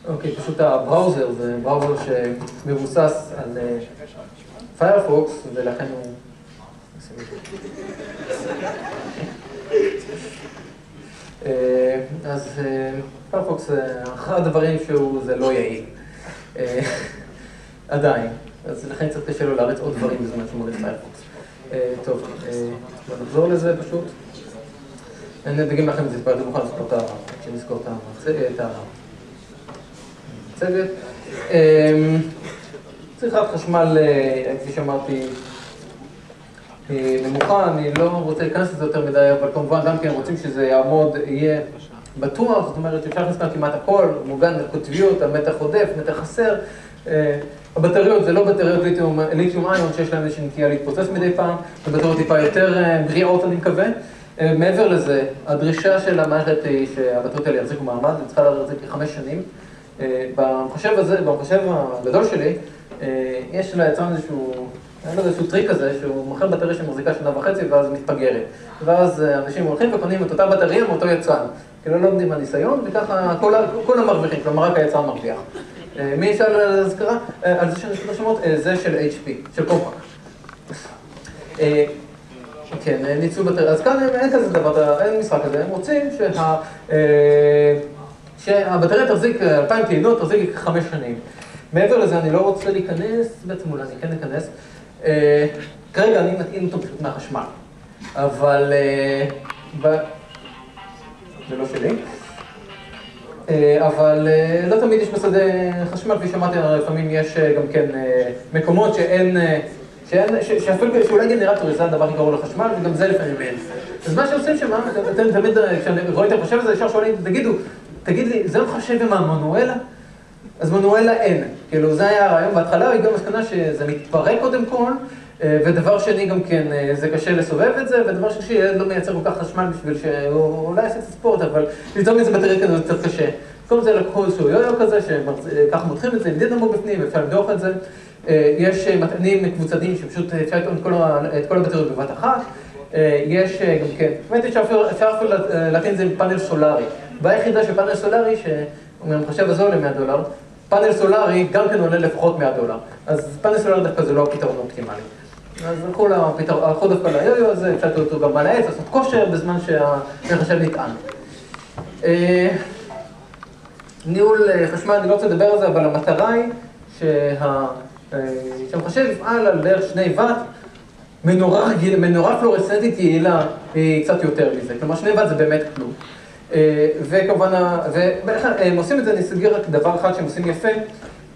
Speaker 3: אוקיי, פשוט ה browser זה browser שמבוסס על אה, Firefox, ולכן הוא... אה, אז אה, Firefox, אה, אחד הדברים שהוא, זה לא יעיל. אה, עדיין. אז לכן קצת קשה לו להריץ עוד דברים בזמן שהוא מריץ פיירפוקס. אה, טוב, אה, נחזור לזה פשוט. אני אדגים לכם את זה יותר מאוחר, נזכור את ה... כשנזכור את המצ- את המצגת. אמ, צריכת חשמל, אה, כפי שאמרתי, אה, נמוכה, אני לא רוצה להיכנס לזה יותר מדי, אבל כמובן גם כן רוצים שזה יעמוד, יהיה בטוח, זאת אומרת שאפשר להכניס כאן כמעט הכל, מוגן לקוטביות, המתח עודף, מתח חסר. הבטריות זה לא בטריות ליתיום איון שיש להן איזושהי נטייה להתפוצץ מדי פעם, זה בטריות טיפה יותר אה, בריאות אני מקווה. אה, מעבר לזה, הדרישה של המערכת היא שהבטריות האלה יחזיקו מעמד, היא צריכה להחזיק כחמש שנים. אה, במחשב הזה, במחשב הגדול שלי, יש ליצרן איזשהו, היה לו איזשהו טריק כזה, שהוא מוכר בטריה שמחזיקה שנה וחצי ואז מתפגרת. ואז אנשים הולכים וקונים את אותה בטריה מאותו יצרן. כאילו לא עומדים מהניסיון, וככה כל ה- כולם מרוויחים, כלומר רק היצרן מרוויח. אה, מי ישאל על הזכרה? אה, על זה את השמות? אה, זה של HP, של קומפק. אה, כן, אה, ניצול בטריה. אז כאן אין כזה דבר, אין משחק כזה, הם רוצים שה... אה, שהבטריה תחזיק אה, 2,000 טעינות, תחזיק חמש שנים. מעבר לזה, אני לא רוצה להיכנס, בעצם אולי אני כן אכנס. אה, כרגע אני מטעין אותו פשוט מהחשמל. אבל... אה. זה לא שלי. אה, אבל אה, לא תמיד יש בשדה חשמל, כפי שאמרתי, לפעמים יש אה, גם כן מקומות שאין, שאין, ש- שאפילו, שאולי גנרטור זה הדבר הכי קרוב לחשמל, וגם זה לפעמים אין. אז מה שעושים שם, אתם תמיד, כשאני רואה את המחשב הזה, ישר שואלים, תגידו, תגיד לי, זה מחשב עם המנואלה? אז מנואלה אין. כאילו, זה היה הרעיון בהתחלה, הגיעו למסקנה שזה מתפרק קודם כל, ודבר שני גם כן, אה, זה קשה לסובב את זה, ודבר שלישי, ילד לא מייצר כל כך חשמל בשביל שהוא אולי יעשה קצת ספורט, אבל ליצור מזה בטריה כזה זה קצת קשה. במקום זה לקחו איזשהו יו-יו כזה, שככה מותחים את זה, עם דינמו בפנים, אפשר למדוח את זה. אה, יש אה, מטענים קבוצתיים שפשוט אה, אפשר לטעון את כל את הבטריות בבת אחת. אה, יש אה, גם כן, באמת אפשר אפילו- אפשר אפילו אה, להטעין את זה עם פאנל סולארי. הבעיה היחידה של פאנל סולארי, שהמחשב הזה עולה 100 דולר, פאנל סולארי גם כן עולה לפחות 100 דולר. אז פאנל סולארי דווקא זה לא הפתרון האופטימלי. אז הלכו לפתרון, הלכו דווקא ליו-יו הזה, לתת אותו גם על העץ, לעשות כושר בזמן שהמחשב נטען. אה, ניהול אה, חשמל, אני לא רוצה לדבר על זה, אבל המטרה היא שה- אה, שהמחשב יפעל על בערך שני ואט, מנורה, פלורסנטית יעילה היא קצת יותר מזה, כלומר שני ואט זה באמת כלום. וכמובן, ה- ובדרך כלל הם עושים את זה, אני אסגיר רק דבר אחד שהם עושים יפה,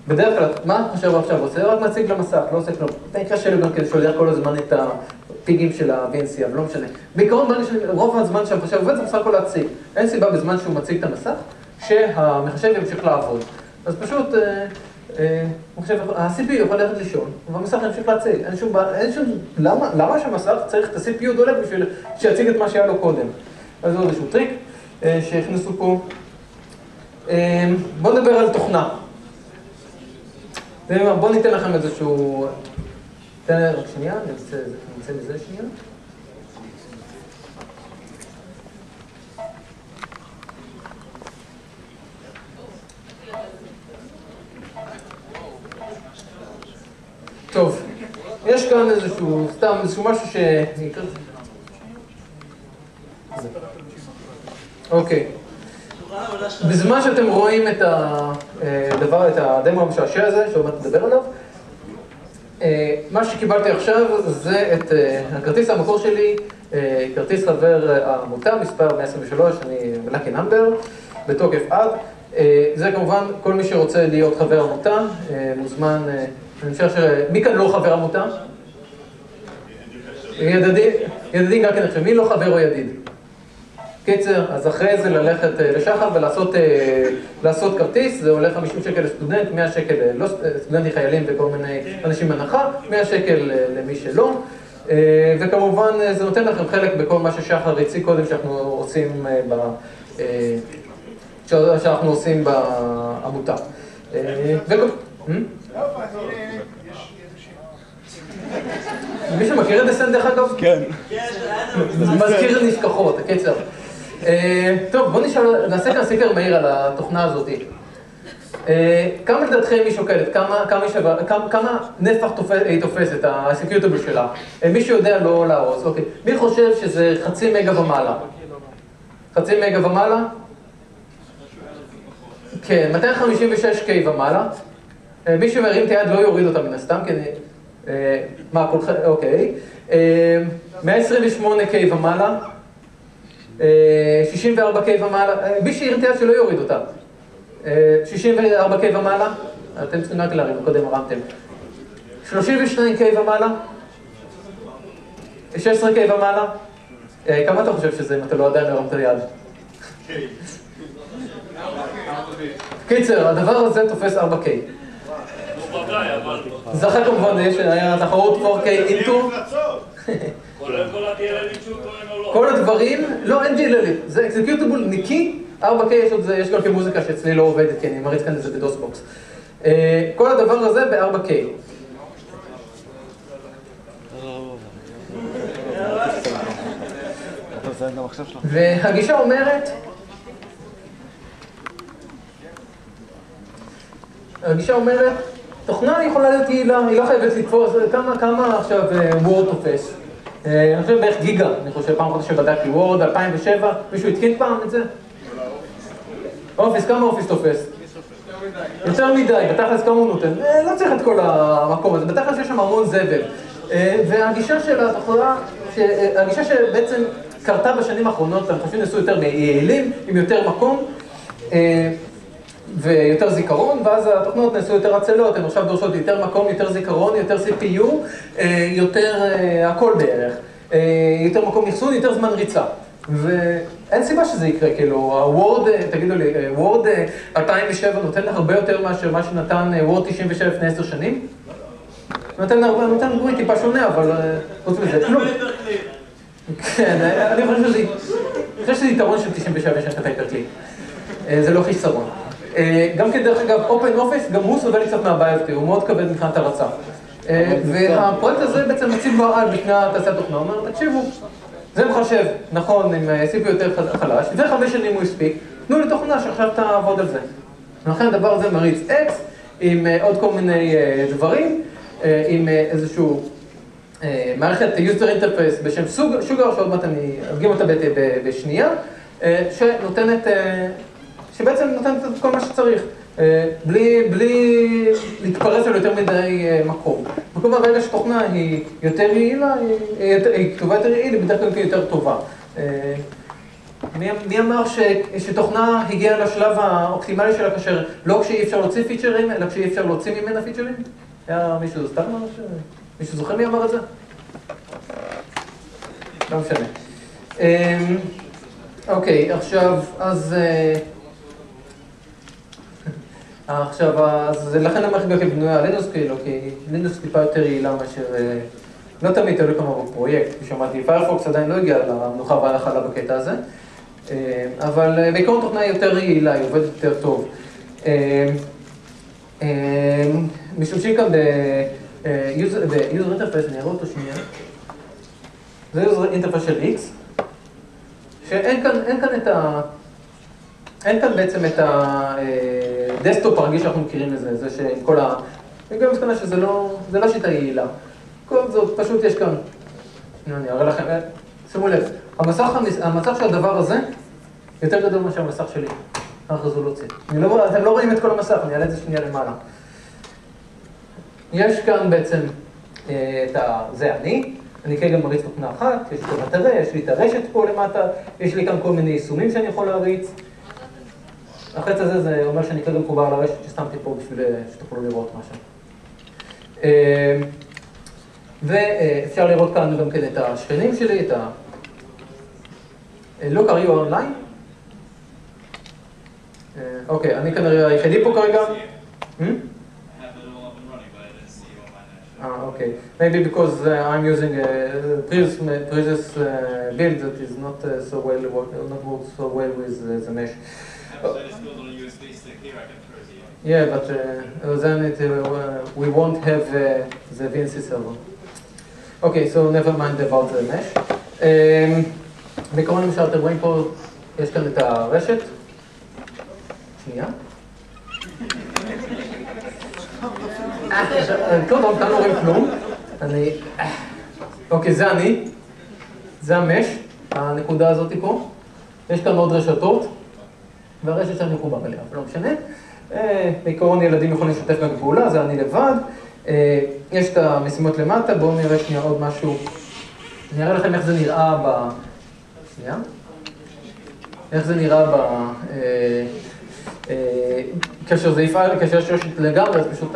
Speaker 3: בדרך כלל, מה המחשב עכשיו עושה? רק מציג למסך, לא עושה כלום. במקרה שלי גם כן שולח כל הזמן את הפיגים של ה-VNC, אבל לא משנה. בעיקרון, רוב הזמן שהמחשב עובד זה בסך הכל להציג. אין סיבה בזמן שהוא מציג את המסך, שהמחשב ימשיך לעבוד. אז פשוט, אה, אה, ה-CPU יכול ללכת לישון, והמסך ימשיך להציג. אין שום בעיה, אין שום... למה, שהמסך צריך את ה-CPU דולק בשביל שיציג את מה שהיה לו קודם? אז זה עוד איזשהו טריק אה, שהכניסו פה. בואו נדבר על תוכנה. יודעים מה, בואו ניתן לכם איזשהו... תן לי רק שנייה, אני רוצה אני מזה שנייה. טוב, יש כאן איזשהו, סתם איזשהו משהו ש... אוקיי. בזמן שאתם רואים את הדבר, את הדמו המשעשע הזה, שעוד מעט נדבר עליו, אה, מה שקיבלתי עכשיו זה את אה, הכרטיס המקור שלי, אה, כרטיס חבר העמותה, מספר 123, אני בלאקי נאמבר, בתוקף עד. זה כמובן, כל מי שרוצה להיות חבר עמותה, מוזמן, אני חושב ש... מי כאן לא חבר עמותה? ידידים, ידידים גם כן עכשיו, מי לא חבר או ידיד? קיצר, אז אחרי זה ללכת אה, לשחר ולעשות אה, לעשות כרטיס, זה עולה 50 שקל לסטודנט, 100 שקל אה, חיילים וכל מיני אנשים בהנחה, 100 שקל למי שלא. וכמובן זה נותן לכם חלק בכל מה ששחר הציג קודם שאנחנו עושים, ב, שאנחנו עושים בעמותה. מי שמכיר את דסן דרך אגב?
Speaker 2: כן.
Speaker 3: מזכיר נשכחות, הקצר. אה, טוב, בואו נשאל, נעשה כאן סקר מהיר על התוכנה הזאת. אה, כמה לדעתכם היא שוקלת? כמה, נפח היא תופסת, הסקיוטיבל שלה? אה, מי שיודע לא להרוס, אוקיי. מי חושב שזה חצי מגה ומעלה? חצי מגה ומעלה? כן, 256K ומעלה. מי שמרים את היד לא יוריד אותה מן הסתם, כי אני... מה, כולכם, אוקיי. 128K ומעלה. 64K ומעלה, מי שהרים את היד שלא יוריד אותה. 64K ומעלה, אתם צריכים רק להרים, קודם הרמתם. 32K ומעלה, 16K ומעלה, כמה אתה חושב שזה אם אתה לא עדיין הרמת היד? קיצר, הדבר הזה תופס 4K. זכה כמובן, יש, היה תחרות 4K intro. כל הדברים, לא, אין DLL, זה executable נקי, 4K יש עוד זה, יש גם כמוזיקה שאצלי לא עובדת, כי אני מריץ כאן את זה ב DOSBox. כל הדבר הזה ב-4K. והגישה אומרת, הגישה אומרת, תוכנה יכולה להיות יעילה, היא לא חייבת לתפוס, כמה, כמה עכשיו וורד תופס? אני חושב בערך גיגה, אני חושב, פעם אחת שבדקתי, וורד 2007, מישהו התקין פעם את זה? אופיס, כמה אופיס תופס? יותר מדי, בתכלס כמה הוא נותן? לא צריך את כל המקום הזה, בתכלס יש שם המון זבל. והגישה של התחולה, הגישה שבעצם קרתה בשנים האחרונות, המחשבים נעשו יותר יעילים, עם יותר מקום. ויותר זיכרון, ואז התוכנות נעשו יותר עצלות, הן עכשיו דורשות יותר מקום, יותר זיכרון, יותר CPU, יותר הכל בערך. יותר מקום אחסון, יותר זמן ריצה. ואין סיבה שזה יקרה, כאילו, הוורד, תגידו לי, וורד 2007 נותן לך הרבה יותר מאשר מה שנתן וורד 97 לפני עשר שנים? נותן הרבה, נותן גוי טיפה שונה, אבל חוץ מזה, כלום. כן, אני חושב שזה יתרון של 97 שיש לך את ההיפרקלי. זה לא חיסרון. גם כן, דרך אגב, אופן אופיס, גם הוא סובל קצת מהבעיה הזאת, הוא מאוד כבד מבחינת הרצה. והפרויקט הזה בעצם מציב גורל בפני תעשיית תוכנה, הוא אומר, תקשיבו, זה מחשב, נכון, עם CPU יותר חלש, לפני חמש שנים הוא הספיק, תנו לי תוכנה שעכשיו תעבוד על זה. ולכן הדבר הזה מריץ X עם עוד כל מיני דברים, עם איזשהו מערכת user interface בשם שוגר, שעוד מעט אני אדגים אותה בשנייה, שנותנת שבעצם נותנת את כל מה שצריך, בלי, בלי להתפרס על יותר מדי מקום. וכמובן, ברגע שתוכנה היא יותר יעילה, היא, היא כתובה יותר יעילה, היא בדרך כלל יותר טובה. מי, מי אמר ש, שתוכנה הגיעה לשלב האופטימלי שלה כאשר לא כשאי אפשר להוציא פיצ'רים, אלא כשאי אפשר להוציא ממנה פיצ'רים? היה מישהו סתם אמר ש... מישהו זוכר מי אמר את זה? לא משנה. אוקיי, עכשיו, אז... עכשיו, אז לכן המערכת גם בנויה על לינוס כאילו, כי לינוס טיפה יותר יעילה מאשר... אה, לא תמיד תלוי כמובן בפרויקט, כפי שאמרתי, Firefox עדיין לא הגיע למנוחה והנחלה בקטע הזה, אה, אבל אה, בעיקרון תוכנה היא יותר יעילה, היא עובדת יותר טוב. משתמשים כאן ב-user interface, אני אראה אותו שנייה. זה user interface של X, שאין כאן, כאן את ה... אין כאן בעצם את ה desktop הרגיל שאנחנו מכירים לזה, זה שעם כל ה... אני גם מסכנה שזה לא, זה לא שיטה יעילה. כל זאת, פשוט יש כאן, הנה, אני אראה לכם, אה, שימו לב, המסך, המס- המסך של הדבר הזה יותר גדול מאשר המסך שלי, הרזולוציה. אני לא, אתם לא רואים את כל המסך, אני אעלה את זה שנייה למעלה. יש כאן בעצם אה, את ה... זה אני, אני כרגע מריץ תוכנה אחת, יש לי את הרשת פה למטה, יש לי כאן כל מיני יישומים שאני יכול להריץ. החץ הזה זה אומר שאני קודם קובר על הרשת ששמתי פה בשביל אה, שתוכלו לראות משהו. אה, ואפשר לראות כאן גם כן את השכנים שלי, את ה... look are you אוקיי, אני כנראה היחידי פה כרגע. Hmm? אה, אוקיי. Maybe because uh, I'm using uh, a previous, previous uh, build that is not uh, so well, not so well with uh, the mesh. Yeah, but uh, then it, uh, we won't have uh, the VNC server. Okay, so never mind about the mesh. Um, בעיקרון למשל אתם רואים פה, יש כאן את הרשת. שנייה. אה, טוב, אבל כאן לא רואים כלום. אני... אה, אוקיי, זה אני. זה המש, הנקודה הזאת פה. יש כאן עוד רשתות, והרשת שאני מחובר אליה, אבל לא משנה. אה, בעיקרון ילדים יכולים לשתף גם פעולה, זה אני לבד. אה, יש את המשימות למטה, בואו נראה שנייה עוד משהו. אני אראה לכם איך זה נראה ב... שנייה. איך זה נראה ב... אה, כאשר זה יפעל, כאשר יש רשת לגמרי, אז פשוט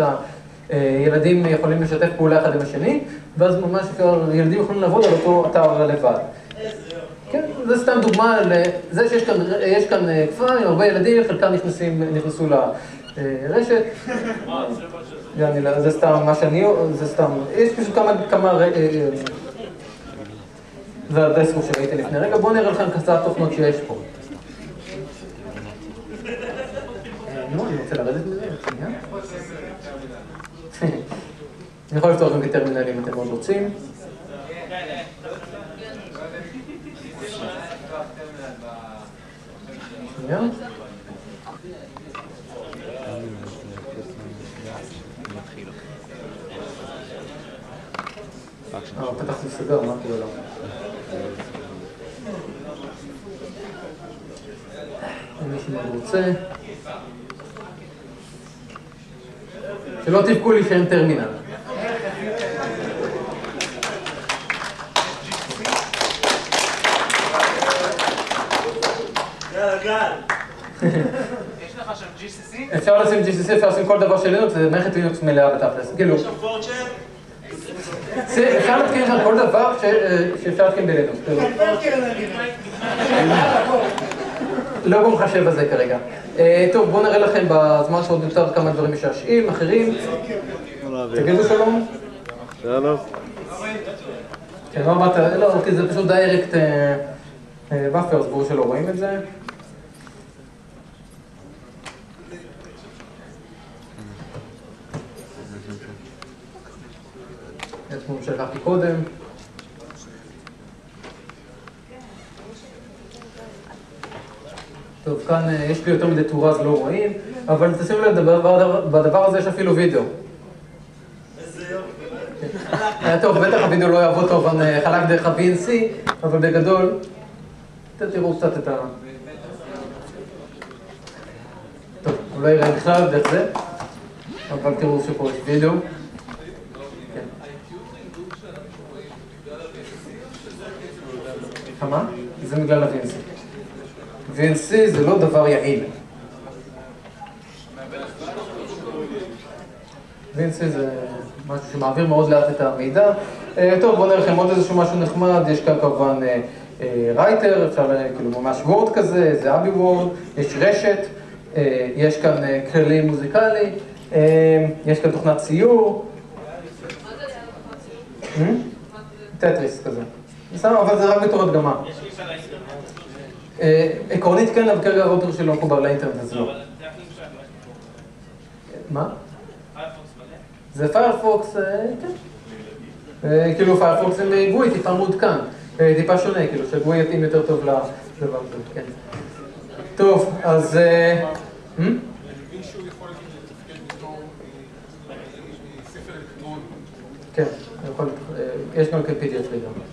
Speaker 3: הילדים יכולים לשתף פעולה אחד עם השני, ואז ממש אפשר, ילדים יכולים לעבוד על אותו אתר לבד. כן, זה סתם דוגמה לזה שיש כאן, אה, כפר עם הרבה ילדים, חלקם נכנסים, נכנסו לרשת. לא, זה סתם מה שאני, זה סתם, יש פשוט כמה, כמה, אה, אה, זה הדסקו שראיתי לפני רגע, בואו נראה לכם קצת תוכנות שיש פה. אה, אני רוצה לרדת מזה. אני יכול לפתוח גם כטרמינל אם אתם מאוד רוצים. שלא תבכו לי שאין טרמינל.
Speaker 7: יאללה, גל.
Speaker 5: יש לך שם GCC?
Speaker 3: אפשר לשים GCC, אפשר לשים כל דבר של לינוקס, זה מערכת לינוקס מלאה בתכלס. כאילו,
Speaker 7: יש שם פורצ'ן?
Speaker 3: אפשר להתקין שם כל דבר אה, שאפשר להתקין בלינוקס. כאילו. לא במחשב הזה כרגע. אה, טוב, בואו נראה לכם בזמן שעוד נותר כמה דברים משעשעים, אחרים. תגידו שלום.
Speaker 2: שלום.
Speaker 3: כן, לא אמרת, לא, כי זה פשוט direct buffer, אז ברור שלא רואים את זה. תמונות שלקחתי קודם. טוב, כאן אה, יש לי יותר מדי תאורה אז לא רואים, אבל תשימו לב, בדבר- הזה יש אפילו וידאו. היה טוב, בטח הווידאו לא יעבוד טוב, אני חלק דרך ה-BNC, אבל בגדול, תראו קצת את ה... טוב, לא יראה בכלל דרך זה, אבל תראו שפה יש וידאו. כמה? זה בגלל ה-VNC. VNC זה לא דבר יעיל. VNC זה משהו שמעביר מאוד לאט את המידע. אה, טוב, בואו נראה לכם עוד איזשהו משהו נחמד, יש כאן כמובן רייטר, אפשר אה, כאילו ממש וורד כזה, זה אבי וורד, יש רשת, אה, יש כאן אה, כללי מוזיקלי, אה, יש כאן תוכנת ציור. אה? טטריס כזה. בסדר, אבל זה רק בתור הדגמה.
Speaker 7: יש גישה לאינטרנט.
Speaker 3: אה, עקרונית כן, אבל כרגע הראוטר שלו מחובר לאינטרנט, אז לא.
Speaker 7: לא.
Speaker 3: מה? זה Firefox, אה, כן. אה, כאילו Firefox עם GUI טיפה מעודכן, טיפה שונה, כאילו שה GUI יתאים יותר טוב לדבר הזה, כן. טוב, אז... כן, יש גם כן PDF. אה,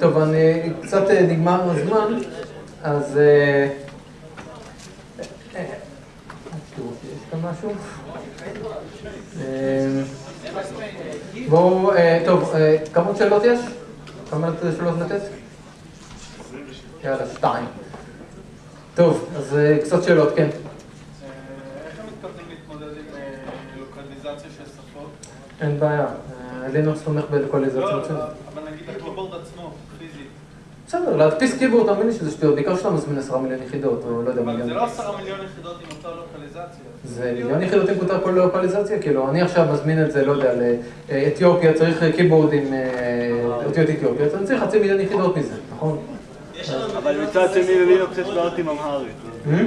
Speaker 3: טוב, אני קצת אה, נגמר הזמן, אז... אה, אה? אה, בואו, אה, טוב, אה, כמה שאלות יש? כמה שאלות לתת? יאללה, שתיים. טוב, אז אה, קצת שאלות, כן.
Speaker 5: אה?
Speaker 3: אין בעיה. אה, לינוקס תומך בלוקליזציה.
Speaker 5: לא. אבל הקיבורד עצמו, פיזית.
Speaker 3: בסדר, להדפיס קיבורד, תאמין לי שזה שטויות, בעיקר שאתה מזמין עשרה מיליון יחידות, או לא יודע,
Speaker 5: אבל
Speaker 3: מיליון.
Speaker 5: זה לא עשרה מיליון יחידות עם אותה לוקליזציה.
Speaker 3: זה מיליון יחידות עם כל לוקליזציה, כאילו, אני עכשיו מזמין את זה, לא יודע, לאתיופיה, צריך קיבורד עם אה, אותיות אתיופיה, אני צריך חצי מיליון יחידות מזה, נכון?
Speaker 4: אבל מצד שני ללינוקס יש בעיות עם אמהרית.
Speaker 3: אה?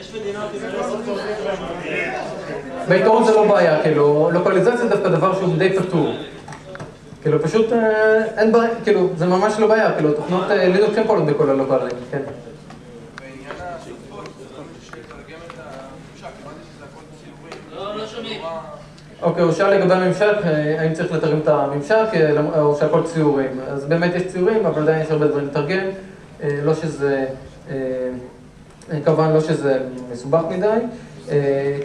Speaker 7: יש מדינות עם לא
Speaker 3: בעיקרון זה לא בעיה, כאילו, לוקליזציה זה דווקא דבר שהוא די פתור. כאילו, פשוט אה, אין בעיה, כאילו, זה ממש לא בעיה, כאילו, תוכנות אה, לינוקס כן פועלות בכל הלוקלים, כן.
Speaker 5: בעניין השפות, לתרגם את הממשק, הבנתי שזה הכל ציורים.
Speaker 7: לא, לא שומעים.
Speaker 3: אוקיי, הוא שאל לגבי הממשק, אה, האם צריך לתרגם את הממשק, אה, או שהכל ציורים. אז באמת יש ציורים, אבל עדיין יש הרבה דברים לתרגם. אה, לא שזה, אה, אה, כמובן לא שזה מסובך מדי. אה,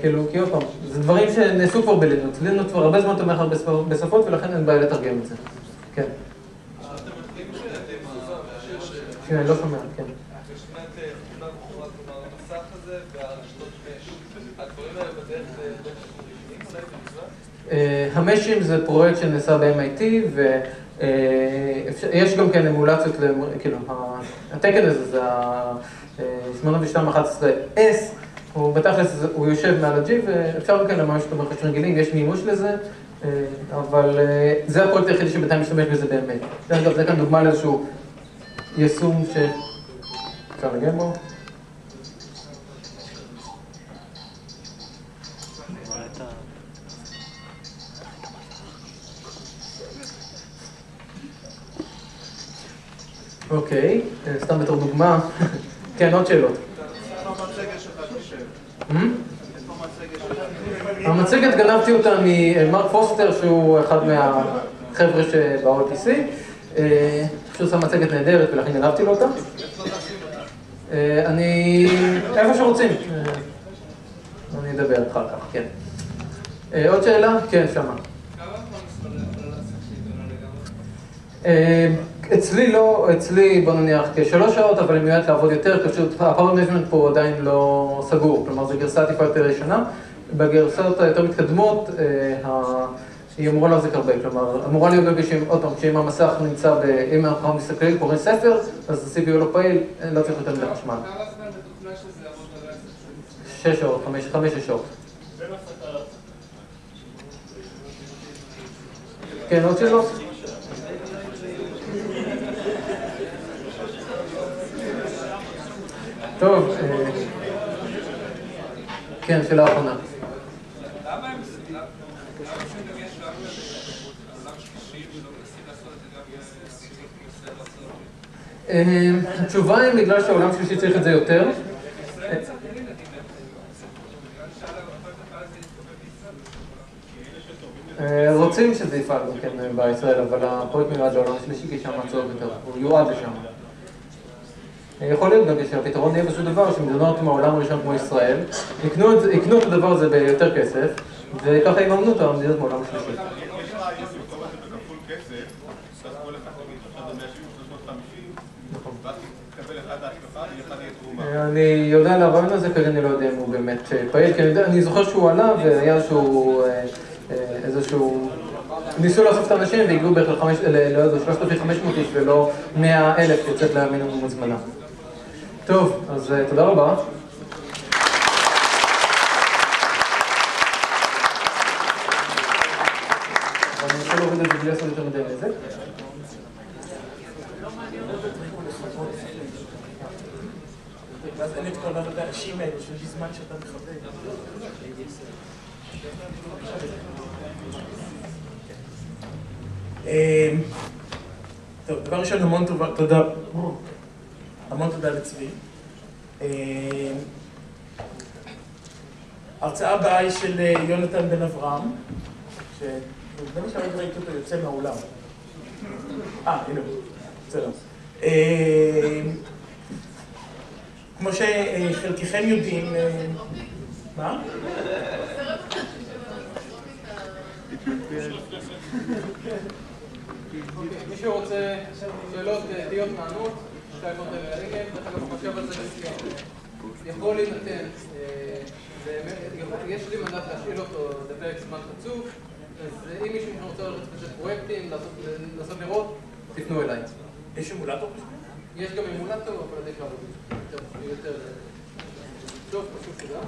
Speaker 3: כאילו, כי עוד פעם, זה דברים שנעשו כבר בלינוקס. לינוקס כבר הרבה זמן תומך בשפות- ולכן אין בעיה לתרגם את זה. כן. כן, אני לא שומע, כן. אה, המשים זה פרויקט שנעשה ב-MIT, ויש גם כן אמולציות, כאילו, התקן הזה זה ה-8211S, הוא בתכלס, הוא יושב מעל ה-G, ואפשר כן לממש אותו במחשבים רגילים, יש מימוש לזה, אה, אבל אה, זה הפרויקט היחידי שבינתיים משתמש בזה באמת. דרך אגב, זה כאן דוגמה לאיזשהו יישום ש... אפשר לגן בו? אוקיי, אה, סתם בתור דוגמה. כן, עוד שאלות. המצגת גנבתי אותה ממרק פוסטר שהוא אחד מהחבר'ה שב-OTC. אה, פשוט עושה מצגת נהדרת ולכן גנבתי לו אותה. אה, אני... איפה שרוצים. אה, אני אדבר אחר כך, כן. עוד שאלה? כן, שמה. אצלי לא, אצלי בוא נניח כשלוש שעות, אבל היא מיועדת לעבוד יותר, פשוט ה power management פה עדיין לא סגור, כלומר זו גרסה טיפה יותר ישנה. בגרסאות היותר מתקדמות, אה, היא אמורה להחזיק הרבה, כלומר, אמורה להיות שאם, עוד פעם, שאם המסך נמצא, ב, אם אנחנו מסתכלים, קוראים ספר, אז ה-CPU לא פעיל, לא צריך יותר מדי חשמל.
Speaker 5: כמה זמן מתוכנן שזה יעבוד על העסק?
Speaker 3: שש שעות, חמש, חמש, שש שעות. כן, עוד שאלות? טוב, אה, כן, שאלה אחרונה. אה, התשובה היא בגלל שהעולם שלישי צריך את זה יותר. רוצים שזה יפעל גם כן בישראל, אבל הפרויקט מיועד לעולם השלישי כי שם הצורך יותר, הוא יועד לשם. אה, יכול להיות גם שהפתרון יהיה פשוט דבר שמדינות מהעולם הראשון כמו ישראל יקנו את, הדבר הזה ביותר כסף וככה יממנו את המדינות מהעולם השלישי.
Speaker 5: יש רעיון לפתור את זה בכפול כסף, אז כל אחד יגיד עכשיו זה 170, 350,
Speaker 3: נכון. אה, אני יודע על הרעיון הזה, כרגע אני לא יודע אם הוא באמת אה, פעיל, כי אני, זוכר שהוא עלה והיה אה, אה, אה, איזשהו... ניסו לאסוף את האנשים והגיעו בערך ל-3,500 לא, איש ולא 100,000 יוצאת למינימום הזמנה. טוב, אז אה, תודה רבה.
Speaker 1: אני אין את כל האלה, זמן שאתה טוב, דבר ראשון, המון תודה, המון תודה לצבי. אמ, ההרצאה הבאה היא של אה, יונתן בן אברהם, שנדמה לי שהרגע ראיתי אותו יוצא מהאולם. אה, הנה בסדר. אמ, כמו שחלקכם יודעים, מה?
Speaker 3: מישהו רוצה שאלות, תהיות מענות, שתי הפות האלה האלה, דרך אגב, חושב על זה יכול להינתן, אה, יש לי מנדט להשאיל אותו לפרק זמן קצוב, אז אם מישהו רוצה לראות את פרויקטים, לעשות- לראות, תפנו אליי.
Speaker 1: יש אמולטור?
Speaker 3: יש גם אמולטור, אבל עדיף לעבוד יותר, טוב, פשוט תודה.